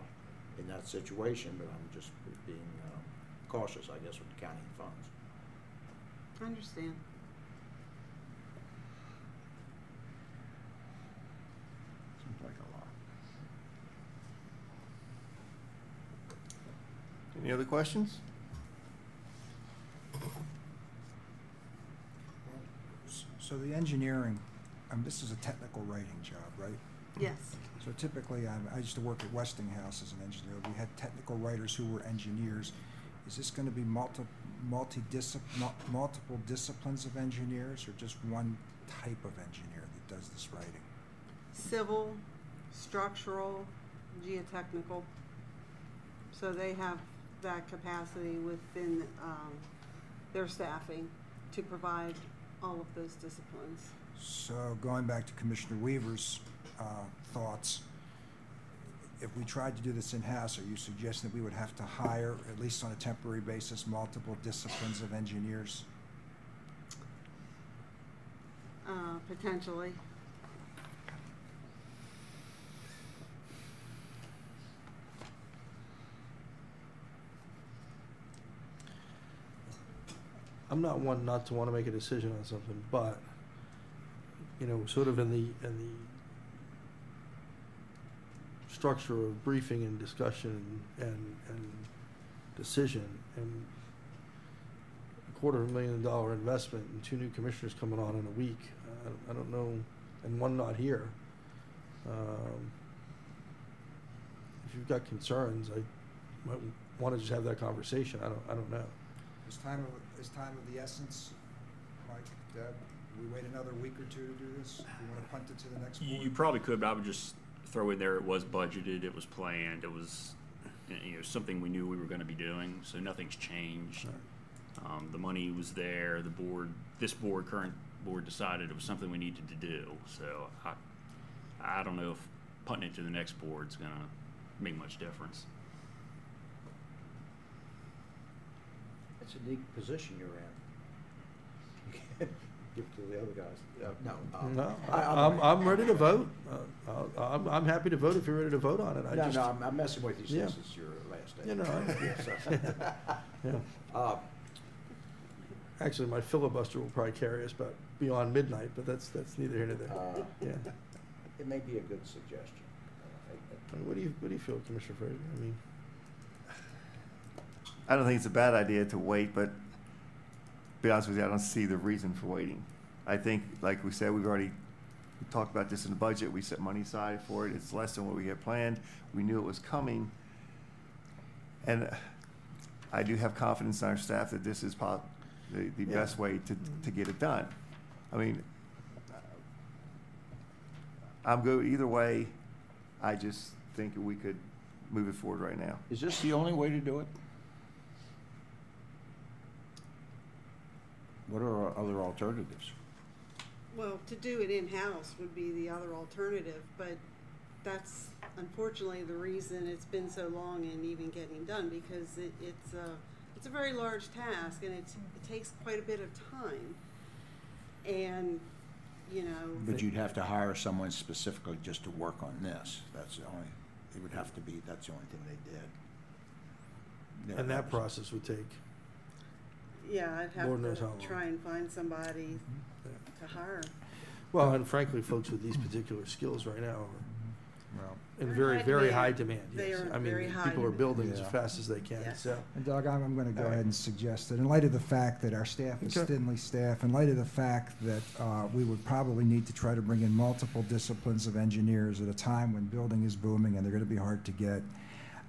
in that situation, but I'm just being, uh, cautious, I guess, with the county funds. I understand. Seems like a lot. Any other questions? So the engineering, um, this is a technical writing job, right? Yes, So typically, I, I used to work at Westinghouse as an engineer. We had technical writers who were engineers. Is this gonna be multi, multi-discip, mul- multiple disciplines of engineers, or just one type of engineer that does this writing? civil, structural, geotechnical. So they have that capacity within, um, their staffing to provide all of those disciplines. So going back to Commissioner Weaver's uh, thoughts, if we tried to do this in-house, are you suggesting that we would have to hire, at least on a temporary basis, multiple disciplines of engineers? Uh, potentially. I'm not one not to want to make a decision on something, but, you know, sort of in the, in the structure of briefing and discussion and, and decision, and a quarter of a million dollar investment and two new commissioners coming on in a week, I, don't- I don't know, and one not here. Um, If you've got concerns, I might want to just have that conversation, I don't, I don't know. Is time of, is time of the essence, Mike, Deb? We wait another week or two to do this? Do you want to punt it to the next you, board? you probably could, but I would just throw in there, it was budgeted, it was planned, it was, you know, something we knew we were gonna be doing, so nothing's changed. Um, the money was there, the board, this board, current board decided it was something we needed to do, so I, I don't know if putting it to the next board's gonna make much difference. It's It's a neat position you're in. You can't Give it to the other guys. Uh, No. uh, No, I- I'm, I'm ready to vote. Uh, I'll- I'm, I'm happy to vote if you're ready to vote on it. I No, just, no, I'm- I'm messing with you Yeah. since it's your last day. You know, I- yeah. Uh, Actually, my filibuster will probably carry us but beyond midnight, but that's, that's neither here nor there. Uh, Yeah. It may be a good suggestion. Uh, I- I- I mean, What do you, what do you feel, Commissioner Frazier? I mean, I don't think it's a bad idea to wait, but to be honest with you, I don't see the reason for waiting. I think, like we said, we've already we talked about this in the budget. We set money aside for it. It's less than what we had planned. We knew it was coming. And I do have confidence in our staff that this is po- the, the Yeah. best way to, to get it done. I mean, I'm good either way. I just think we could move it forward right now. Is this the only way to do it? What are our other alternatives? Well, to do it in-house would be the other alternative, but that's unfortunately the reason it's been so long in even getting done, because it, it's a, it's a very large task, and it's, it takes quite a bit of time. And, you know. But you'd have to hire someone specifically just to work on this. That's the only, it would have to be, that's the only thing they did. Yeah, and that was- process would take, Yeah, I'd have Lord knows how to long. try and find somebody yeah. to hire. well, and frankly, folks with these particular skills right now are Well, in They're very, high very demand. high demand, They yes. are I mean, very high people are demand. building as Yeah. fast as they can, Yes. so. And Doug, I'm, I'm gonna go All right. ahead and suggest that in light of the fact that our staff is Okay. thinly staffed, in light of the fact that, uh, we would probably need to try to bring in multiple disciplines of engineers at a time when building is booming and they're gonna be hard to get,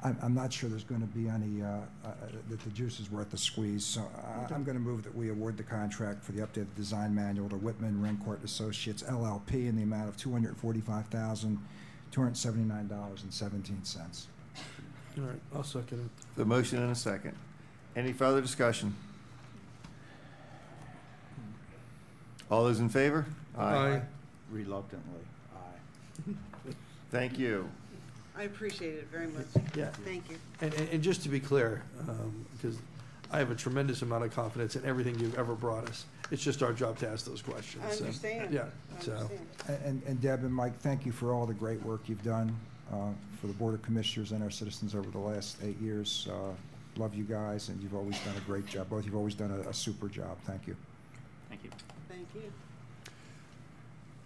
I'm, I'm not sure there's gonna be any, uh, uh, that the juice is worth the squeeze, so I, I'm gonna move that we award the contract for the updated design manual to Whitman Requardt Associates LLP in the amount of two hundred forty-five thousand, two hundred seventy-nine dollars and seventeen cents. All right, I'll second it. The motion and a second. Any further discussion? All those in favor? Aye. Reluctantly, aye. Thank you. I appreciate it very much. Yeah. Thank you. And, and, and just to be clear, because I have a tremendous amount of confidence in everything you've ever brought us. It's just our job to ask those questions. I so, understand. Yeah, I so, understand. And, and Deb and Mike, thank you for all the great work you've done uh, for the Board of Commissioners and our citizens over the last eight years. Uh, Love you guys, and you've always done a great job. Both, you've always done a, a super job. Thank you. Thank you. Thank you.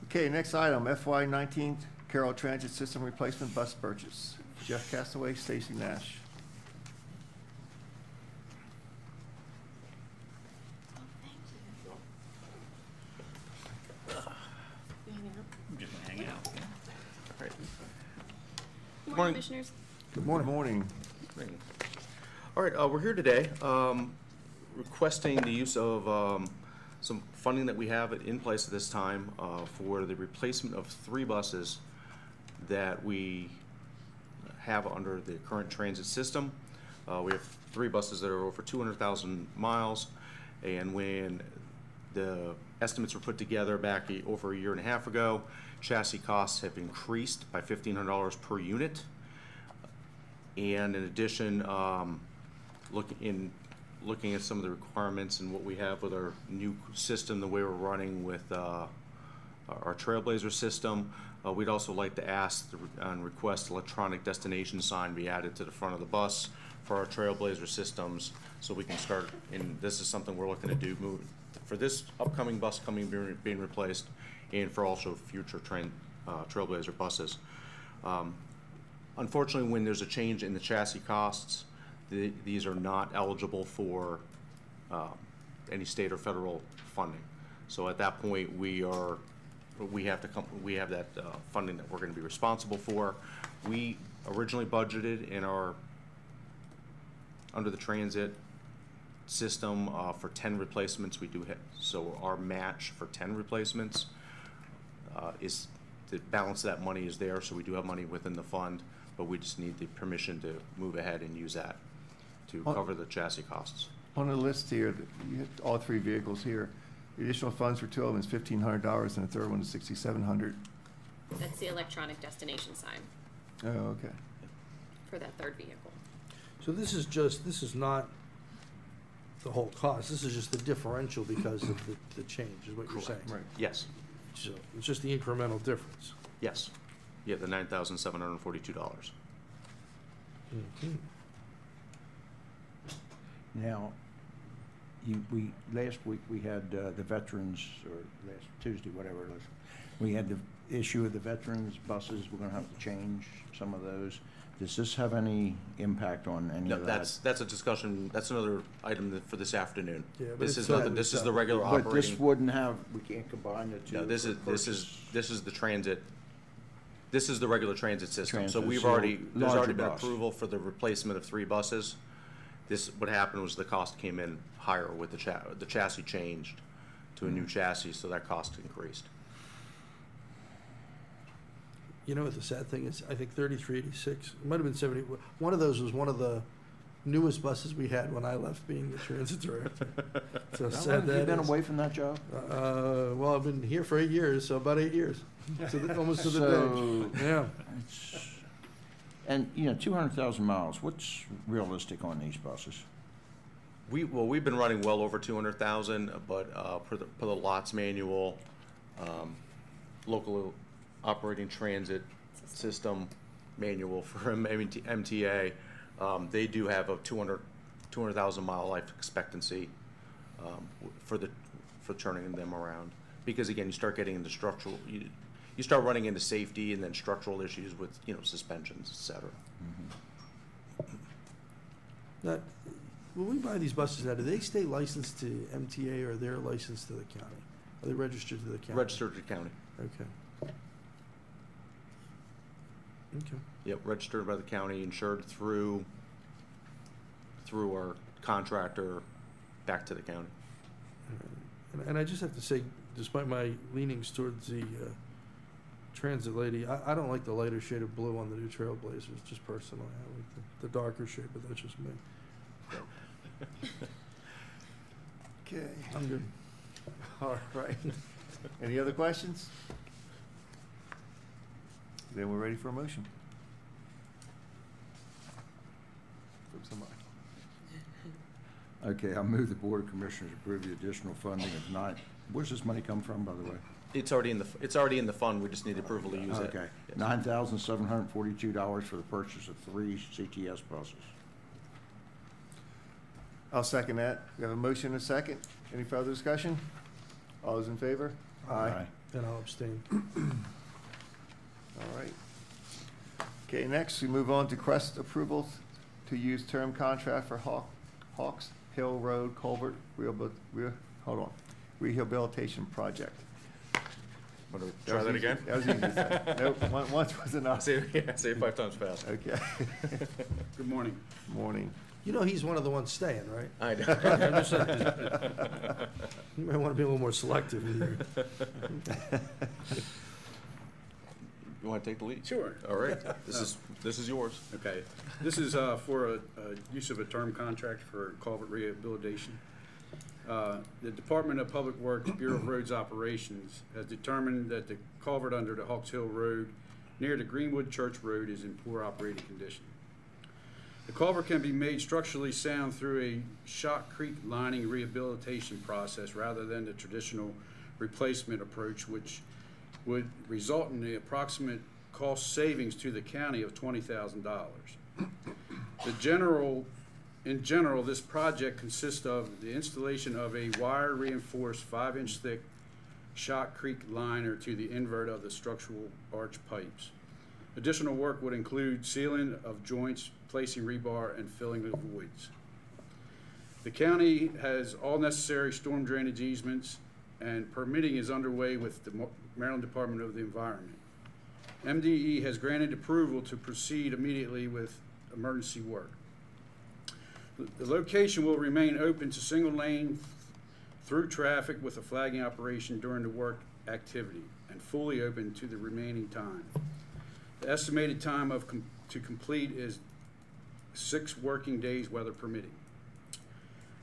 Okay, next item, FY nineteen Carroll Transit System Replacement Bus Purchase. Jeff Castonguay, Stacy Nash. I'm just gonna hang out. Right. Good Morning. morning, Commissioners. Good morning. Morning. All right, uh, we're here today, um, requesting the use of, um, some funding that we have in place at this time, uh, for the replacement of three buses that we have under the current transit system. Uh, we have three buses that are over two hundred thousand miles, and when the estimates were put together back over a year and a half ago, chassis costs have increased by fifteen hundred dollars per unit. And in addition, um, look, in, looking at some of the requirements and what we have with our new system, the way we're running with, uh, our Trailblazer system, uh, we'd also like to ask and request electronic destination sign be added to the front of the bus for our Trailblazer systems, so we can start, and this is something we're looking to do, move, for this upcoming bus coming, being, being replaced, and for also future train, uh, Trailblazer buses. Um, Unfortunately, when there's a change in the chassis costs, the, these are not eligible for, um, any state or federal funding. So at that point, we are, we have to come, we have that, uh, funding that we're gonna be responsible for. We originally budgeted in our, under the transit system, uh, for ten replacements, we do hit, so our match for ten replacements, uh, is, the balance of that money is there, so we do have money within the fund, but we just need the permission to move ahead and use that to Oh. cover the chassis costs. On the list here, you have all three vehicles here. The additional funds for two of them is fifteen hundred dollars and the third one is sixty-seven hundred. That's the electronic destination sign Oh, okay. for that third vehicle. so this is just, this is not the whole cost. This is just the differential because of the, the change, is what you're saying. Right. Yes, So it's just the incremental difference. yes. Yeah, the nine thousand seven hundred and forty-two dollars. Mhm. Now, you, we, last week, we had uh, the veterans, or last Tuesday, whatever it was, we had the issue of the veterans buses, we're gonna have to change some of those. Does this have any impact on any No, of that? that's, that's a discussion, that's another item that- for this afternoon. Yeah, but This it's is not- nothing, this is the regular But this operating. wouldn't have, we can't combine the two. No, this is, for this is, purchase. this is the transit, this is the regular transit system. So Transit, we've so already, there's larger already been bus. approval for the replacement of three buses. This, what happened was the cost came in higher with the cha, the chassis changed to a new chassis, so that cost increased. You know what the sad thing is? I think thirty-three eighty-six, it might have been 70. One of those was one of the newest buses we had when I left being the transit director. So How sad long have you that been is. away from that job? Uh, well, I've been here for eight years, so about eight years, to the, almost to the So- day. Yeah. It's- And, you know, two hundred thousand miles, what's realistic on these buses? We, well, we've been running well over two hundred thousand, but, uh, per the, per the lots manual, um, local operating transit system manual for M- MT MTA, um, they do have a 200 200,000 mile life expectancy, um, for the, for turning them around. Because again, you start getting into structural, you, you start running into safety and then structural issues with, you know, suspensions, et cetera. Now, when we buy these buses now, do they stay licensed to MTA or they're licensed to the county? Are they registered to the county? Registered to county. Okay. Okay. Yep, registered by the county, insured through, through our contractor back to the county. And, and I just have to say, despite my leanings towards the uh, transit lady, I, I don't like the lighter shade of blue on the new Trailblazers, just personally. I like the, the darker shade, but that's just me. Okay. I'm good. All right. Any other questions? Then we're ready for a motion. From somebody. Okay, I move the Board of Commissioners approve the additional funding of nine, where's this money come from, by the way? It's already in the, it's already in the fund, we just need approval to use it. Okay, Yes. nine thousand seven hundred and forty-two dollars for the purchase of three CTS buses. I'll second that. We have a motion and a second. Any further discussion? All those in favor? Aye. And I'll abstain. All right. Okay, next, we move on to Crest approval to use term contract for Hawk, Hawks Hill Road Culvert Rehabil, re, hold on, rehabilitation project. Want to That try was that easy. again? That was easy to say. Nope, one- once was enough. Say, yeah, say it five times fast. Okay. Good morning. Morning. You know he's one of the ones staying, right? I know. I'm just saying. You might want to be a little more selective with your. You want to take the lead? Sure. All right, this is, this is yours. Okay. This is uh, for a, a use of a term contract for culvert rehabilitation. Uh, The Department of Public Works Bureau of Roads Operations has determined that the culvert under the Hawks Hill Road near the Greenwood Church Road is in poor operating condition. The culvert can be made structurally sound through a shotcrete lining rehabilitation process rather than the traditional replacement approach, which would result in the approximate cost savings to the county of twenty thousand dollars. The general, in general, this project consists of the installation of a wire reinforced five-inch thick shotcrete liner to the invert of the structural arch pipes. Additional work would include sealing of joints, placing rebar, and filling the voids. The county has all necessary storm drainage easements, and permitting is underway with the Maryland Department of the Environment. MDE has granted approval to proceed immediately with emergency work. The location will remain open to single lane through traffic with a flagging operation during the work activity and fully open to the remaining time. The estimated time of, com- to complete is six working days, weather permitting.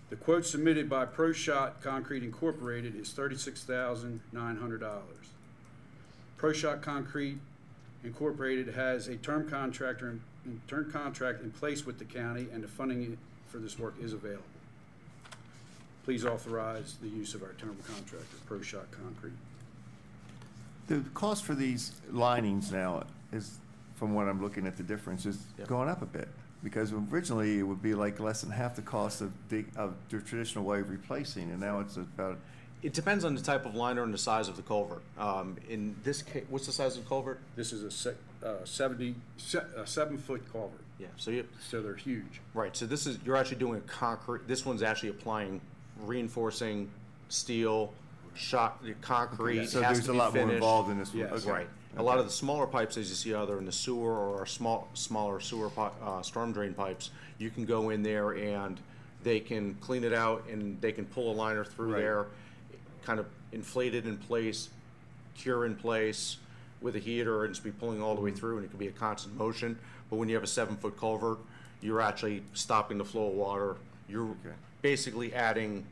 The quote submitted by Pro Shot Concrete Incorporated is thirty-six thousand nine hundred dollars. Pro Shot Concrete Incorporated has a term contractor, in term contract in place with the county, and the funding for this work is available. please authorize the use of our term contractor, Pro Shot Concrete. The cost for these linings now is, from what I'm looking at the difference, is Yep. going up a bit. Because originally it would be like less than half the cost of the, of the traditional way of replacing, and now it's about, It depends on the type of liner and the size of the culvert. Um, in this case, what's the size of the culvert? This is a se- uh, seventy, se- a seven-foot culvert, Yeah, so you, so they're huge. right, so this is, you're actually doing a concrete, this one's actually applying reinforcing steel, shot, the concrete, so has there's a be lot more involved in this one. Yes. Okay. Right. A lot of the smaller pipes, as you see either in the sewer or our small, smaller sewer pi- uh, storm drain pipes, you can go in there and they can clean it out and they can pull a liner through Right. there, kind of inflate it in place, cure in place with a heater and just be pulling all the way through and it can be a constant motion. But when you have a seven-foot culvert, you're actually stopping the flow of water. You're Okay. basically adding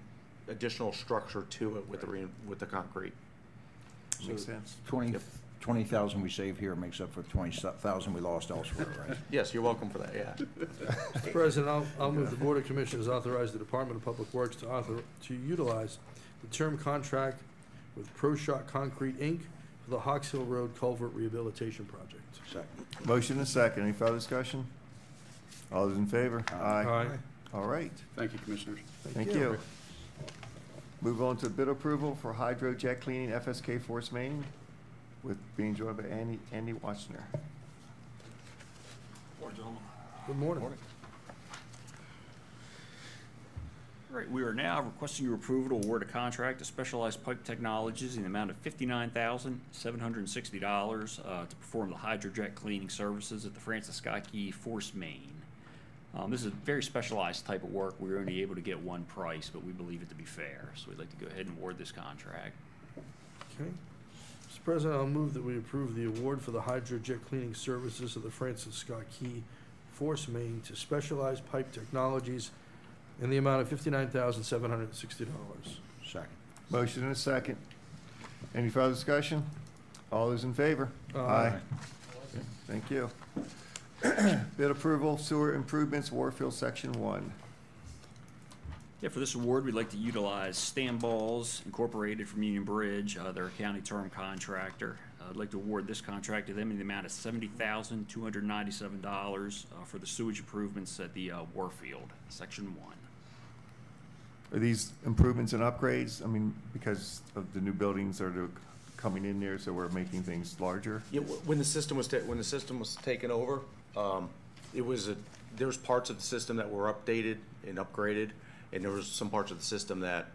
additional structure to it with the, rein- with the concrete. makes sense. Twenty, twenty thousand we save here makes up for twenty thousand we lost elsewhere, right? Yes, you're welcome for that, yeah. Mr. President, I'll, I'll move the Board of Commissioners authorize the Department of Public Works to author, to utilize the term contract with Pro Shot Concrete, Inc. for the Hawks Hill Road Culvert Rehabilitation Project. Second. Motion and second. Any further discussion? All those in favor? Aye. Aye. All right. Thank you, Commissioners. Thank you. Move on to bid approval for hydro jet cleaning FSK Force Main with being joined by Andy, Andy Wachner. Good morning. All right, we are now requesting your approval to award a contract to Specialized Pipe Technologies in the amount of fifty-nine thousand, seven hundred and sixty dollars, uh, to perform the hydrojet cleaning services at the Francis Scott Key Force Main. Um, this is a very specialized type of work. We were only able to get one price, but we believe it to be fair, so we'd like to go ahead and award this contract. Okay. Mr. President, I'll move that we approve the award for the hydrojet cleaning services of the Francis Scott Key Force Main to Specialized Pipe Technologies in the amount of fifty-nine thousand, seven hundred and sixty dollars. Second. Motion and a second. Any further discussion? All those in favor? Aye. Thank you. Bid approval sewer improvements Warfield Section One. Yeah, for this award, we'd like to utilize Stan Balls Incorporated from Union Bridge. Uh, they're a county term contractor. Uh, I'd like to award this contract to them in the amount of seventy thousand, two hundred ninety-seven dollars, uh, for the sewage improvements at the, uh, Warfield, Section One. Are these improvements and upgrades? I mean, because of the new buildings that are coming in there, so we're making things larger? Yeah, when the system was, ta- when the system was taken over, um, it was a, there was parts of the system that were updated and upgraded, and there was some parts of the system that,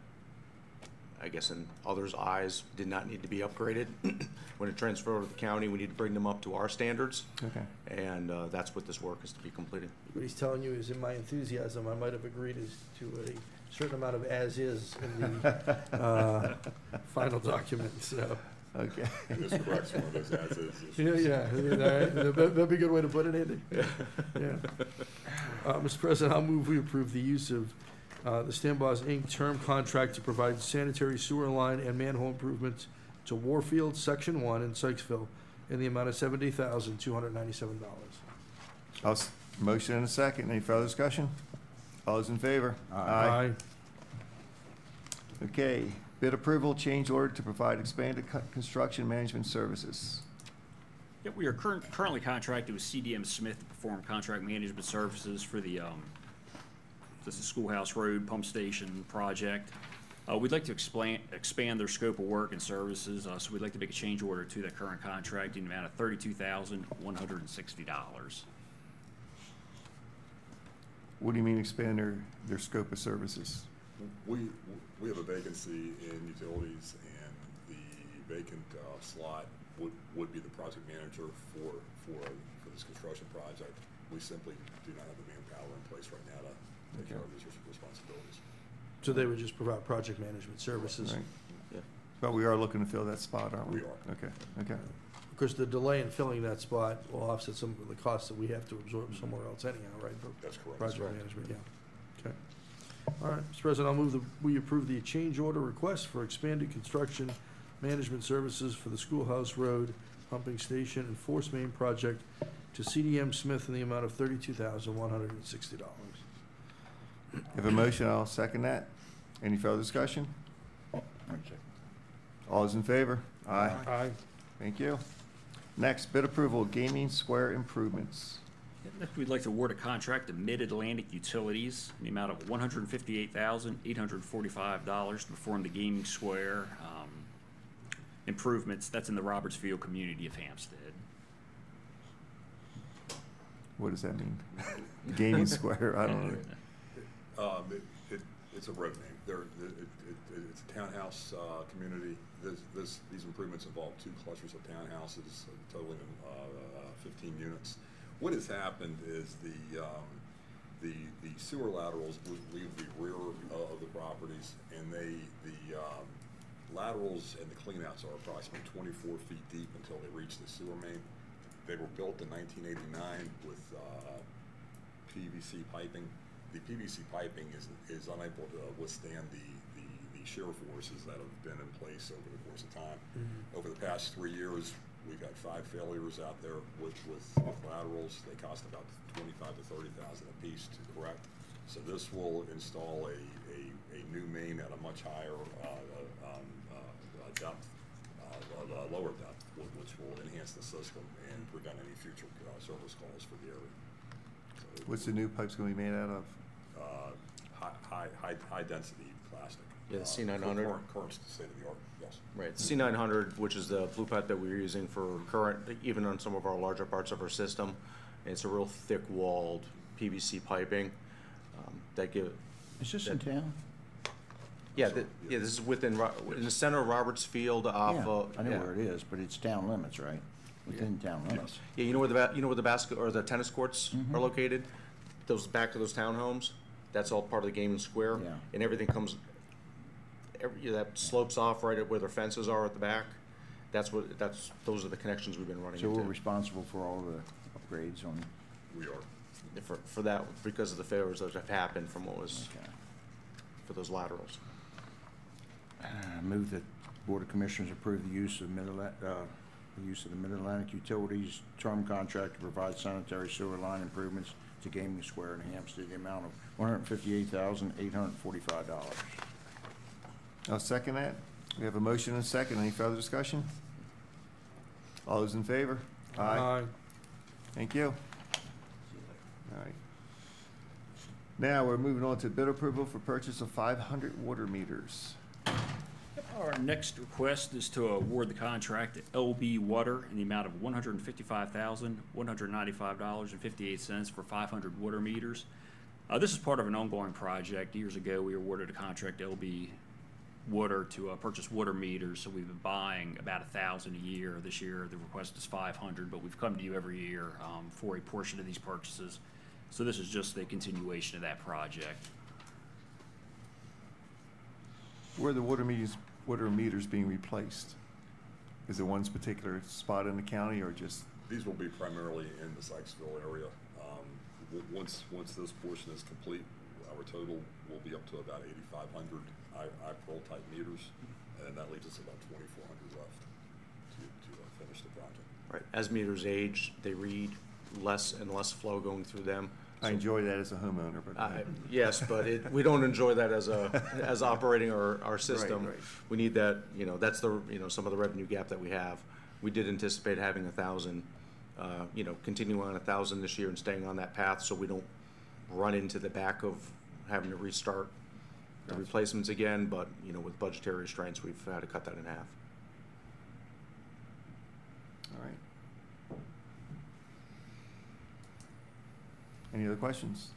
I guess in others' eyes, did not need to be upgraded. When it transferred over to the county, we need to bring them up to our standards, Okay. and, uh, that's what this work is to be completed. What he's telling you is in my enthusiasm, I might have agreed as to a certain amount of as-is in the, uh, final document, so. Okay. This corrects one of those as is. Yeah, yeah, yeah, all right. That- that'd be a good way to put it, Andy. Yeah. Uh, Mr. President, I'll move we approve the use of, uh, the Stanbos Inc. term contract to provide sanitary sewer line and manhole improvements to Warfield, Section One in Sykesville in the amount of seventy thousand, two hundred ninety-seven dollars. I'll s- Motion and a second. Any further discussion? All those in favor? Okay. Bid approval, change order to provide expanded co- construction management services. Yeah, we are current, currently contracted with CDM Smith to perform contract management services for the, um, this is Schoolhouse Road Pump Station project. Uh, we'd like to expand, expand their scope of work and services, uh, so we'd like to make a change order to that current contract in the amount of thirty-two thousand, one hundred and sixty dollars. What do you mean expand their, their scope of services? We, we have a vacancy in utilities and the vacant uh, slot would, would be the project manager for, for, for this construction project. We simply do not have the manpower in place right now to take care of these responsibilities. So they would just provide project management services. Right. Yeah. But we are looking to fill that spot, aren't we? We are. Okay, okay. Of course, the delay in filling that spot will offset some of the costs that we have to absorb somewhere else anyhow, right? for That's correct. Project management, yeah. Okay. All right, Mr. President, I'll move that we approve the change order request for expanded construction management services for the Schoolhouse Road Pumping Station and Force Main Project to CDM Smith in the amount of thirty-two thousand, one hundred and sixty dollars. Have a motion, I'll second that. Any further discussion? All those in favor? Aye. Aye. Thank you. Next, bid approval, gaming square improvements. Next, we'd like to award a contract to Mid-Atlantic Utilities in the amount of one hundred and fifty-eight thousand, eight hundred and forty-five dollars to perform the gaming square, um, improvements. That's in the Robertsfield community of Hampstead. What does that mean? Gaming square, I don't know. Um, it, it, it's a road name. There, it, it, it- it's a townhouse, uh, community. This, this, these improvements involve two clusters of townhouses uh, totaling, uh, fifteen units. What has happened is the, um, the, the sewer laterals leave the rear uh, of the properties and they, the, um, laterals and the cleanouts are approximately twenty-four feet deep until they reach the sewer main. They were built in nineteen eighty-nine with, uh, PVC piping. The PVC piping is, is unable to withstand the, the, the shear forces that have been in place over the course of time. Over the past three years, we've had five failures out there with, with with laterals. They cost about twenty-five to thirty thousand apiece to correct. So this will install a, a, a new main at a much higher, uh, uh, um, uh, depth, uh, a lower depth, which will enhance the system and prevent any future, uh, service calls for the area. So What's the new pipes gonna be made out of? uh, high, high, high, high density plastic. Yeah, the Uh, C900. Current, current state of the art, yes. Right, C nine hundred, which is the blue pipe that we're using for current, even on some of our larger parts of our system. It's a real thick walled PVC piping, um, that give. Is this in town? Yeah, th- yeah, this is within, in the center of Roberts Field off, Yeah, uh. I know yeah. where it is, but it's town limits, right? Within town limits. Yeah, you know where the, ba- you know where the basket, or the tennis courts Mhm. are located? Those, back to those townhomes, that's all part of the gaming square. Yeah. And everything comes, every, that slopes off right at where their fences are at the back. That's what, that's, those are the connections we've been running So we're responsible for all the upgrades on, We are. For, for that, because of the failures that have happened from what was, okay. for those laterals. Uh, Move that Board of Commissioners approve the use of Mid-Atlantic, uh, the use of the Mid-Atlantic Utilities term contract to provide sanitary sewer line improvements to Gaming Square in Hampstead, the amount of one hundred and fifty-eight thousand, eight hundred and forty-five dollars. I'll second that. We have a motion and a second. Any further discussion? All those in favor? Thank you. All right. Now, we're moving on to bid approval for purchase of five hundred water meters. Our next request is to award the contract to LB Water in the amount of one hundred and fifty-five thousand, one hundred ninety-five dollars and fifty-eight cents for five hundred water meters. Uh, this is part of an ongoing project. Years ago, we awarded a contract to LB Water to, uh, purchase water meters, so we've been buying about a thousand a year. This year, the request is five hundred, but we've come to you every year, um, for a portion of these purchases. So this is just a continuation of that project. Where are the water meters, water meters being replaced? Is it one particular spot in the county or just, These will be primarily in the Sykesville area. Um, w- Once, once this portion is complete, our total will be up to about eighty-five hundred iPERL type meters, and that leaves us about twenty-four hundred left to, to uh, finish the project. Right, as meters age, they read less and less flow going through them. I enjoy that as a homeowner, but. I- Yes, but it, we don't enjoy that as a, as operating our, our system. right. We need that, you know, that's the, you know, some of the revenue gap that we have. We did anticipate having a thousand, uh, you know, continuing on a thousand this year and staying on that path so we don't run into the back of having to restart the replacements again, but, you know, with budgetary restraints, we've had to cut that in half. All right. Any other questions?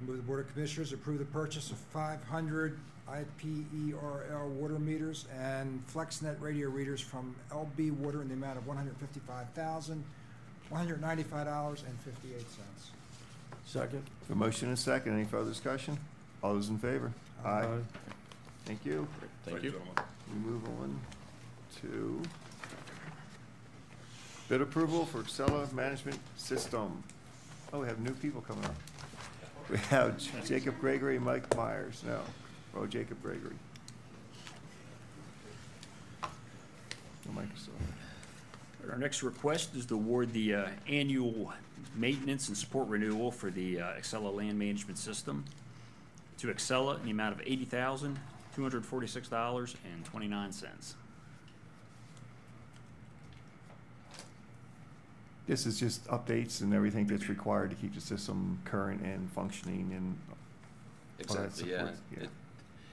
Move the Board of Commissioners approve the purchase of five hundred IPERL water meters and FlexNet radio readers from LB Water in the amount of one hundred fifty-five thousand, one hundred ninety-five dollars and fifty-eight cents. Second. A motion and a second. Any further discussion? All those in favor? Aye. Thank you. Thank you. gentlemen. We move on to Bid approval for Accela Management System. Oh, we have new people coming up. We have Jacob Gregory, Mike Myers, no, oh, Jacob Gregory. No, Our next request is to award the uh, annual maintenance and support renewal for the uh, Accela Land Management System to Accela in the amount of $80,246.29. This is just updates and everything that's required to keep the system current and functioning and Exactly, yeah. yeah. It,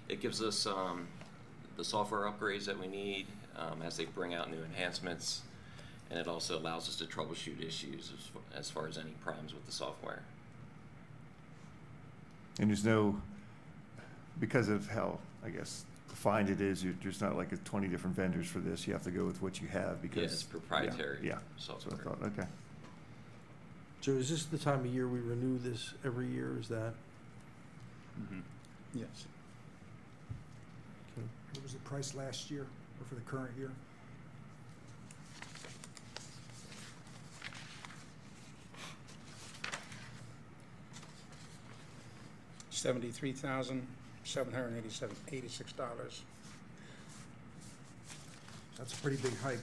it gives us, um, the software upgrades that we need, um, as they bring out new enhancements. And it also allows us to troubleshoot issues as, as far as any problems with the software. And there's no, because of how, I guess, defined it is, you- there's not like a twenty different vendors for this. You have to go with what you have because. it's proprietary Yeah, yeah. That's what I thought, okay. So is this the time of year we renew this every year, is that? Mm-hmm. Yes. okay. What was the price last year, or for the current year? Seventy-three thousand, seven hundred and eighty-seven, eighty-six dollars. That's a pretty big hike,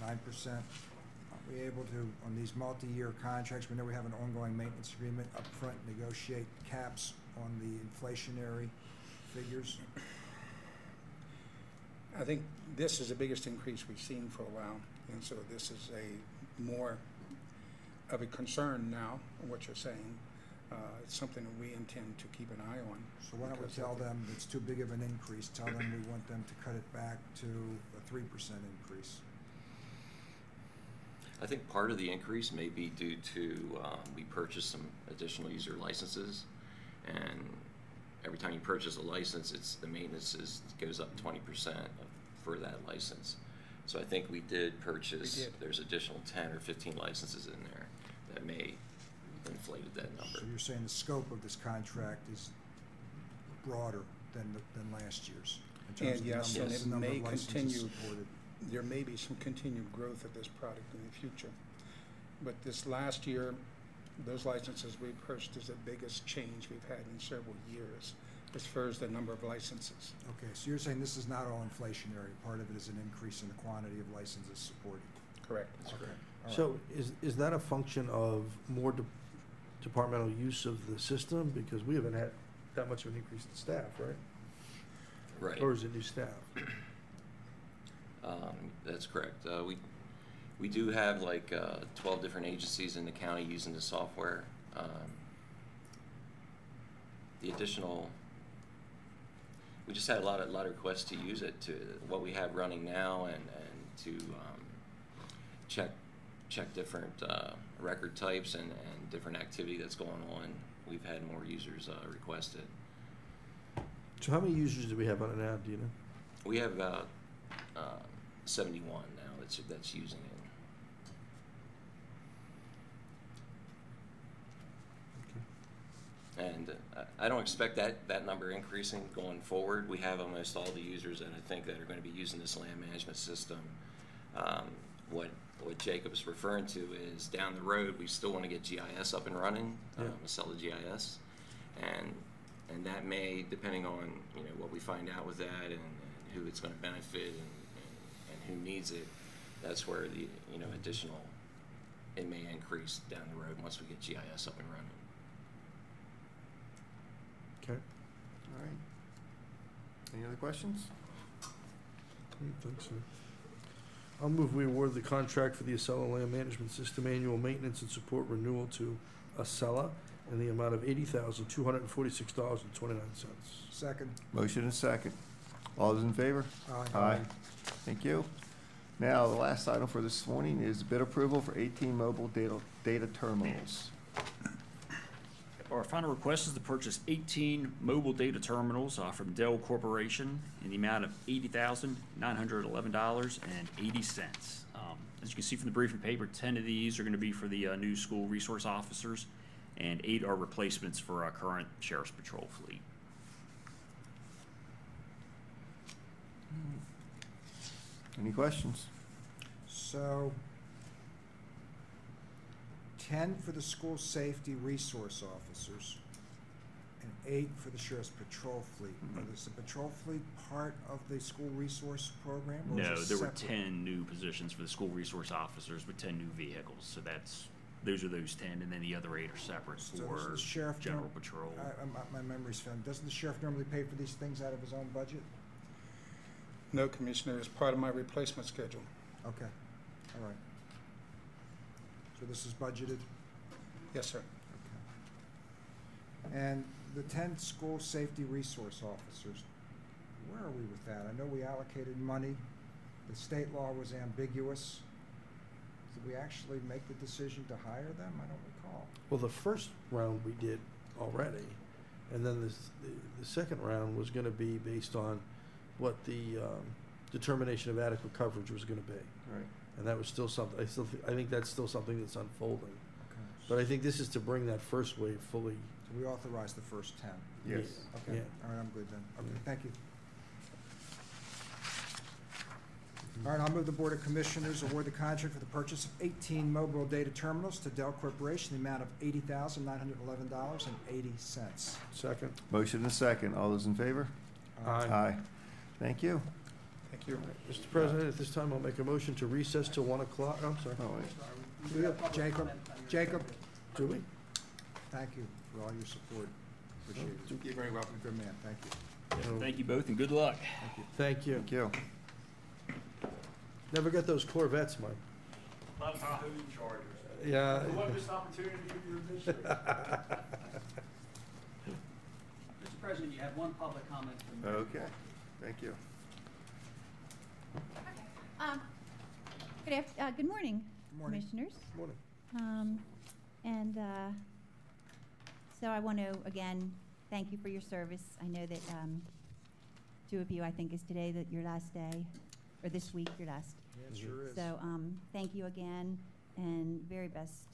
nine percent. Are we able to, on these multi-year contracts, we know we have an ongoing maintenance agreement upfront, negotiate caps on the inflationary figures? I think this is the biggest increase we've seen for a while, and so this is a more of a concern now, what you're saying. Uh, it's something that we intend to keep an eye on. So why don't we because tell of the- them it's too big of an increase, tell them we want them to cut it back to a three percent increase? I think part of the increase may be due to, um, we purchased some additional user licenses. And every time you purchase a license, it's, the maintenance is, goes up twenty percent for that license. So I think we did purchase, did. there's additional ten or fifteen licenses in there that may inflated that number. So you're saying the scope of this contract is broader than, the- than last year's? in terms And of the yes, number- and the it number of may licenses continue, supported? there may be some continued growth of this product in the future. But this last year, those licenses we purchased is the biggest change we've had in several years as far as the number of licenses. Okay, so you're saying this is not all inflationary, part of it is an increase in the quantity of licenses supported? Correct. Okay, all right. So is, is that a function of more de- departmental use of the system? Because we haven't had that much of an increase in staff, right? Right. Or is it new staff? Um, that's correct. Uh, we, we do have like, uh, twelve different agencies in the county using the software. Um, The additional, we just had a lot of, lot of requests to use it to, what we have running now and, and to, um, check, check different, uh, record types and, and different activity that's going on. We've had more users, uh, request it. So how many users do we have on it now, do you know? We have about, uh, seventy-one now that's, that's using it. And uh, I don't expect that, that number increasing going forward. We have almost all the users that I think that are gonna be using this land management system. Um, What, what Jacob's referring to is down the road, we still wanna get GIS up and running, um, Yeah. Accela GIS. And, and that may, depending on, you know, what we find out with that and, and who it's gonna benefit and, and, and who needs it, that's where the, you know, additional, it may increase down the road once we get GIS up and running. Okay. All right. Any other questions? I don't think so. I'll move we award the contract for the Accela Land Management System annual maintenance and support renewal to Accela in the amount of eighty thousand, two hundred and forty-six dollars and twenty-nine cents. Second, Motion and second. All those in favor? Aye. Aye. Thank you. Now, the last item for this morning is bid approval for 18 mobile data, data terminals. Our final request is to purchase eighteen mobile data terminals uh, from Dell Corporation in the amount of eighty thousand, nine hundred eleven dollars and eighty cents. Um, As you can see from the briefing paper, ten of these are gonna be for the uh, new school resource officers, and eight are replacements for our current sheriff's patrol fleet. Any questions? so ten for the school safety resource officers and eight for the sheriff's patrol fleet. Mm-hmm. Is the patrol fleet part of the school resource program? or is No, it there were separate? ten new positions for the school resource officers with ten new vehicles, so that's those are those ten, and then the other eight are separate So does for the sheriff general norm- patrol. I- I- My my memory's failing. Doesn't the sheriff normally pay for these things out of his own budget? No, Commissioner, it's part of my replacement schedule. Okay, all right. So this is budgeted? Yes, sir. And the ten school safety resource officers, where are we with that? I know we allocated money. The state law was ambiguous. Did we actually make the decision to hire them? I don't recall. Well, the first round we did already, and then this, the, the second round was gonna be based on what the, um, determination of adequate coverage was gonna be. Right. And that was still something, I still, thi- I think that's still something that's unfolding. Okay. But I think this is to bring that first wave fully. So we authorized the first ten? Yes. Okay, Yeah. all right, I'm good then. Okay, Mhm. thank you. All right, I'll move the Board of Commissioners award the contract for the purchase of eighteen mobile data terminals to Dell Corporation, the amount of eighty thousand, nine hundred eleven dollars and eighty cents. Second. Motion and a second. All those in favor? Aye. Aye. Thank you. Thank you. Mr. President, at this time, I'll make a motion to recess till one o'clock, I'm sorry. Oh, wait. We have Jacob, Jacob, Do we? thank you for all your support. Appreciate it. You're very welcome. Good man, thank you. Oh, Thank you both, and good luck. Thank you. Thank you. Never get those Corvettes, Mike. Yeah. Mr. President, you have one public comment from. Okay, thank you. Um, Good af, uh, good morning, Good morning. Commissioners. Morning. Um, and, uh, so I want to, again, thank you for your service. I know that, um, two of you, I think is today that your last day, or this week, your last. Yeah, sure is. So, um, thank you again, and very best,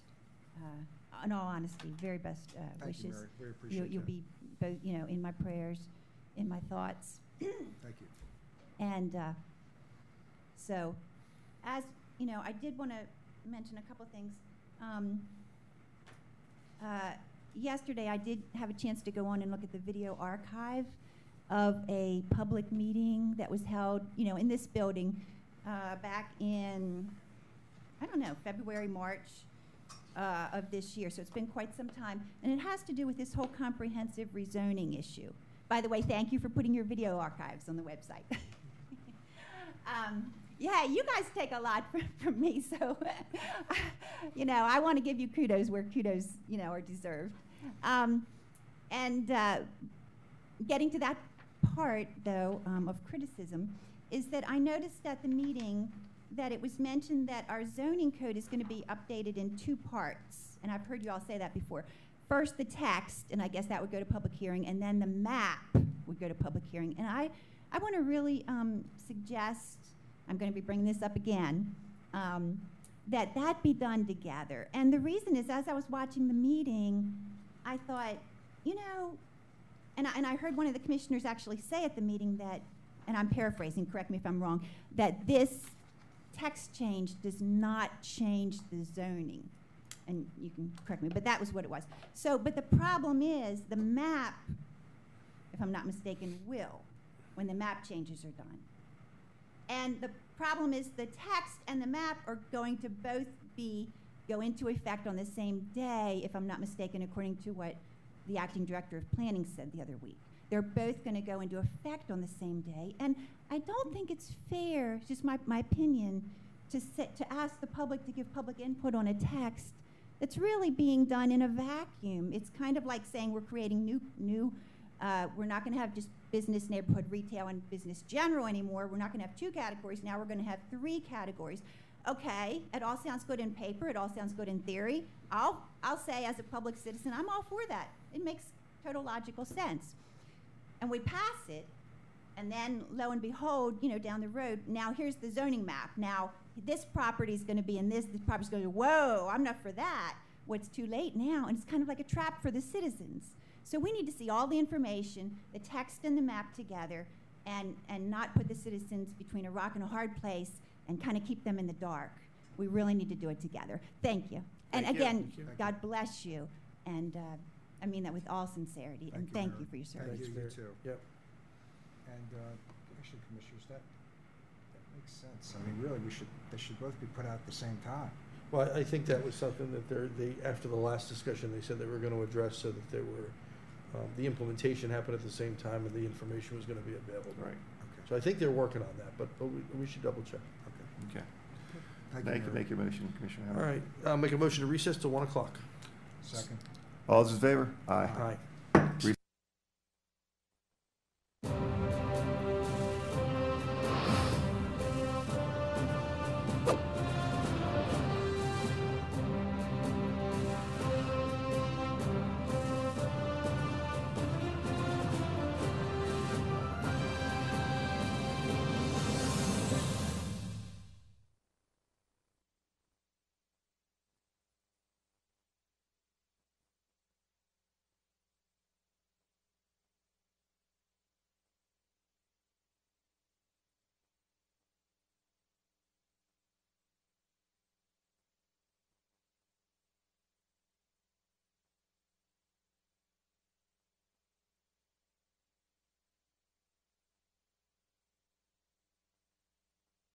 uh, in all honesty, very best, uh, Thank you, wishes. Mary. We You'll, you'll that. be both, you know, in my prayers, in my thoughts. Thank you. And uh, so, as you know, I did want to mention a couple things. Um, uh, yesterday, I did have a chance to go on and look at the video archive of a public meeting that was held, you know, in this building uh, back in, I don't know, February, March uh, of this year. So it's been quite some time, and it has to do with this whole comprehensive rezoning issue. By the way, thank you for putting your video archives on the website. um, yeah, you guys take a lot from, from me, so you know I want to give you kudos where kudos you know are deserved. Um, and uh, getting to that part though um, of criticism is that I noticed at the meeting that it was mentioned that our zoning code is going to be updated in two parts, and I've heard you all say that before. First, the text, and I guess that would go to public hearing, and then the map would go to public hearing. And I, I want to really um, suggest, I'm going to be bringing this up again, um, that that be done together. And the reason is, as I was watching the meeting, I thought, you know, and I, and I heard one of the commissioners actually say at the meeting that, and I'm paraphrasing, correct me if I'm wrong, that this text change does not change the zoning. And you can correct me, but that was what it was. So, but the problem is the map, if I'm not mistaken, will, when the map changes are done. And the problem is the text and the map are going to both be, go into effect on the same day, if I'm not mistaken, according to what the acting director of planning said the other week. They're both going to go into effect on the same day. And I don't think it's fair, just my, my opinion, to, sit, to ask the public to give public input on a text that's really being done in a vacuum. It's kind of like saying we're creating new, new uh, we're not going to have just business, neighborhood, retail, and business general anymore. We're not going to have two categories. Now we're going to have three categories. Okay, it all sounds good in paper. It all sounds good in theory. I'll, I'll say as a public citizen, I'm all for that. It makes total logical sense. And we pass it, and then lo and behold, you know, down the road, now here's the zoning map. Now this property is going to be in this, this property is going to, whoa, I'm not for that. What's too late now? And it's kind of like a trap for the citizens. So we need to see all the information, the text and the map together, and, and not put the citizens between a rock and a hard place and kind of keep them in the dark. We really need to do it together. Thank you. and you. again, you. God bless you. And uh, I mean that with all sincerity. and you, thank Mary. you for your service. Thank you, you too. Yep. And, uh, actually, Commissioners, that, that makes sense. I mean, really, we should, they should both be put out at the same time. Well, I I think that was something that they, after the last discussion, they said they were gonna address so that they were, um, the implementation happened at the same time and the information was going to be available. Right. Okay. So I think they're working on that, but, but we, we should double check. Okay. Okay. Thank you. Make your motion, Commissioner All right. Howard. I'll make a motion to recess till one o'clock. Second. All those in favor? Aye. Aye.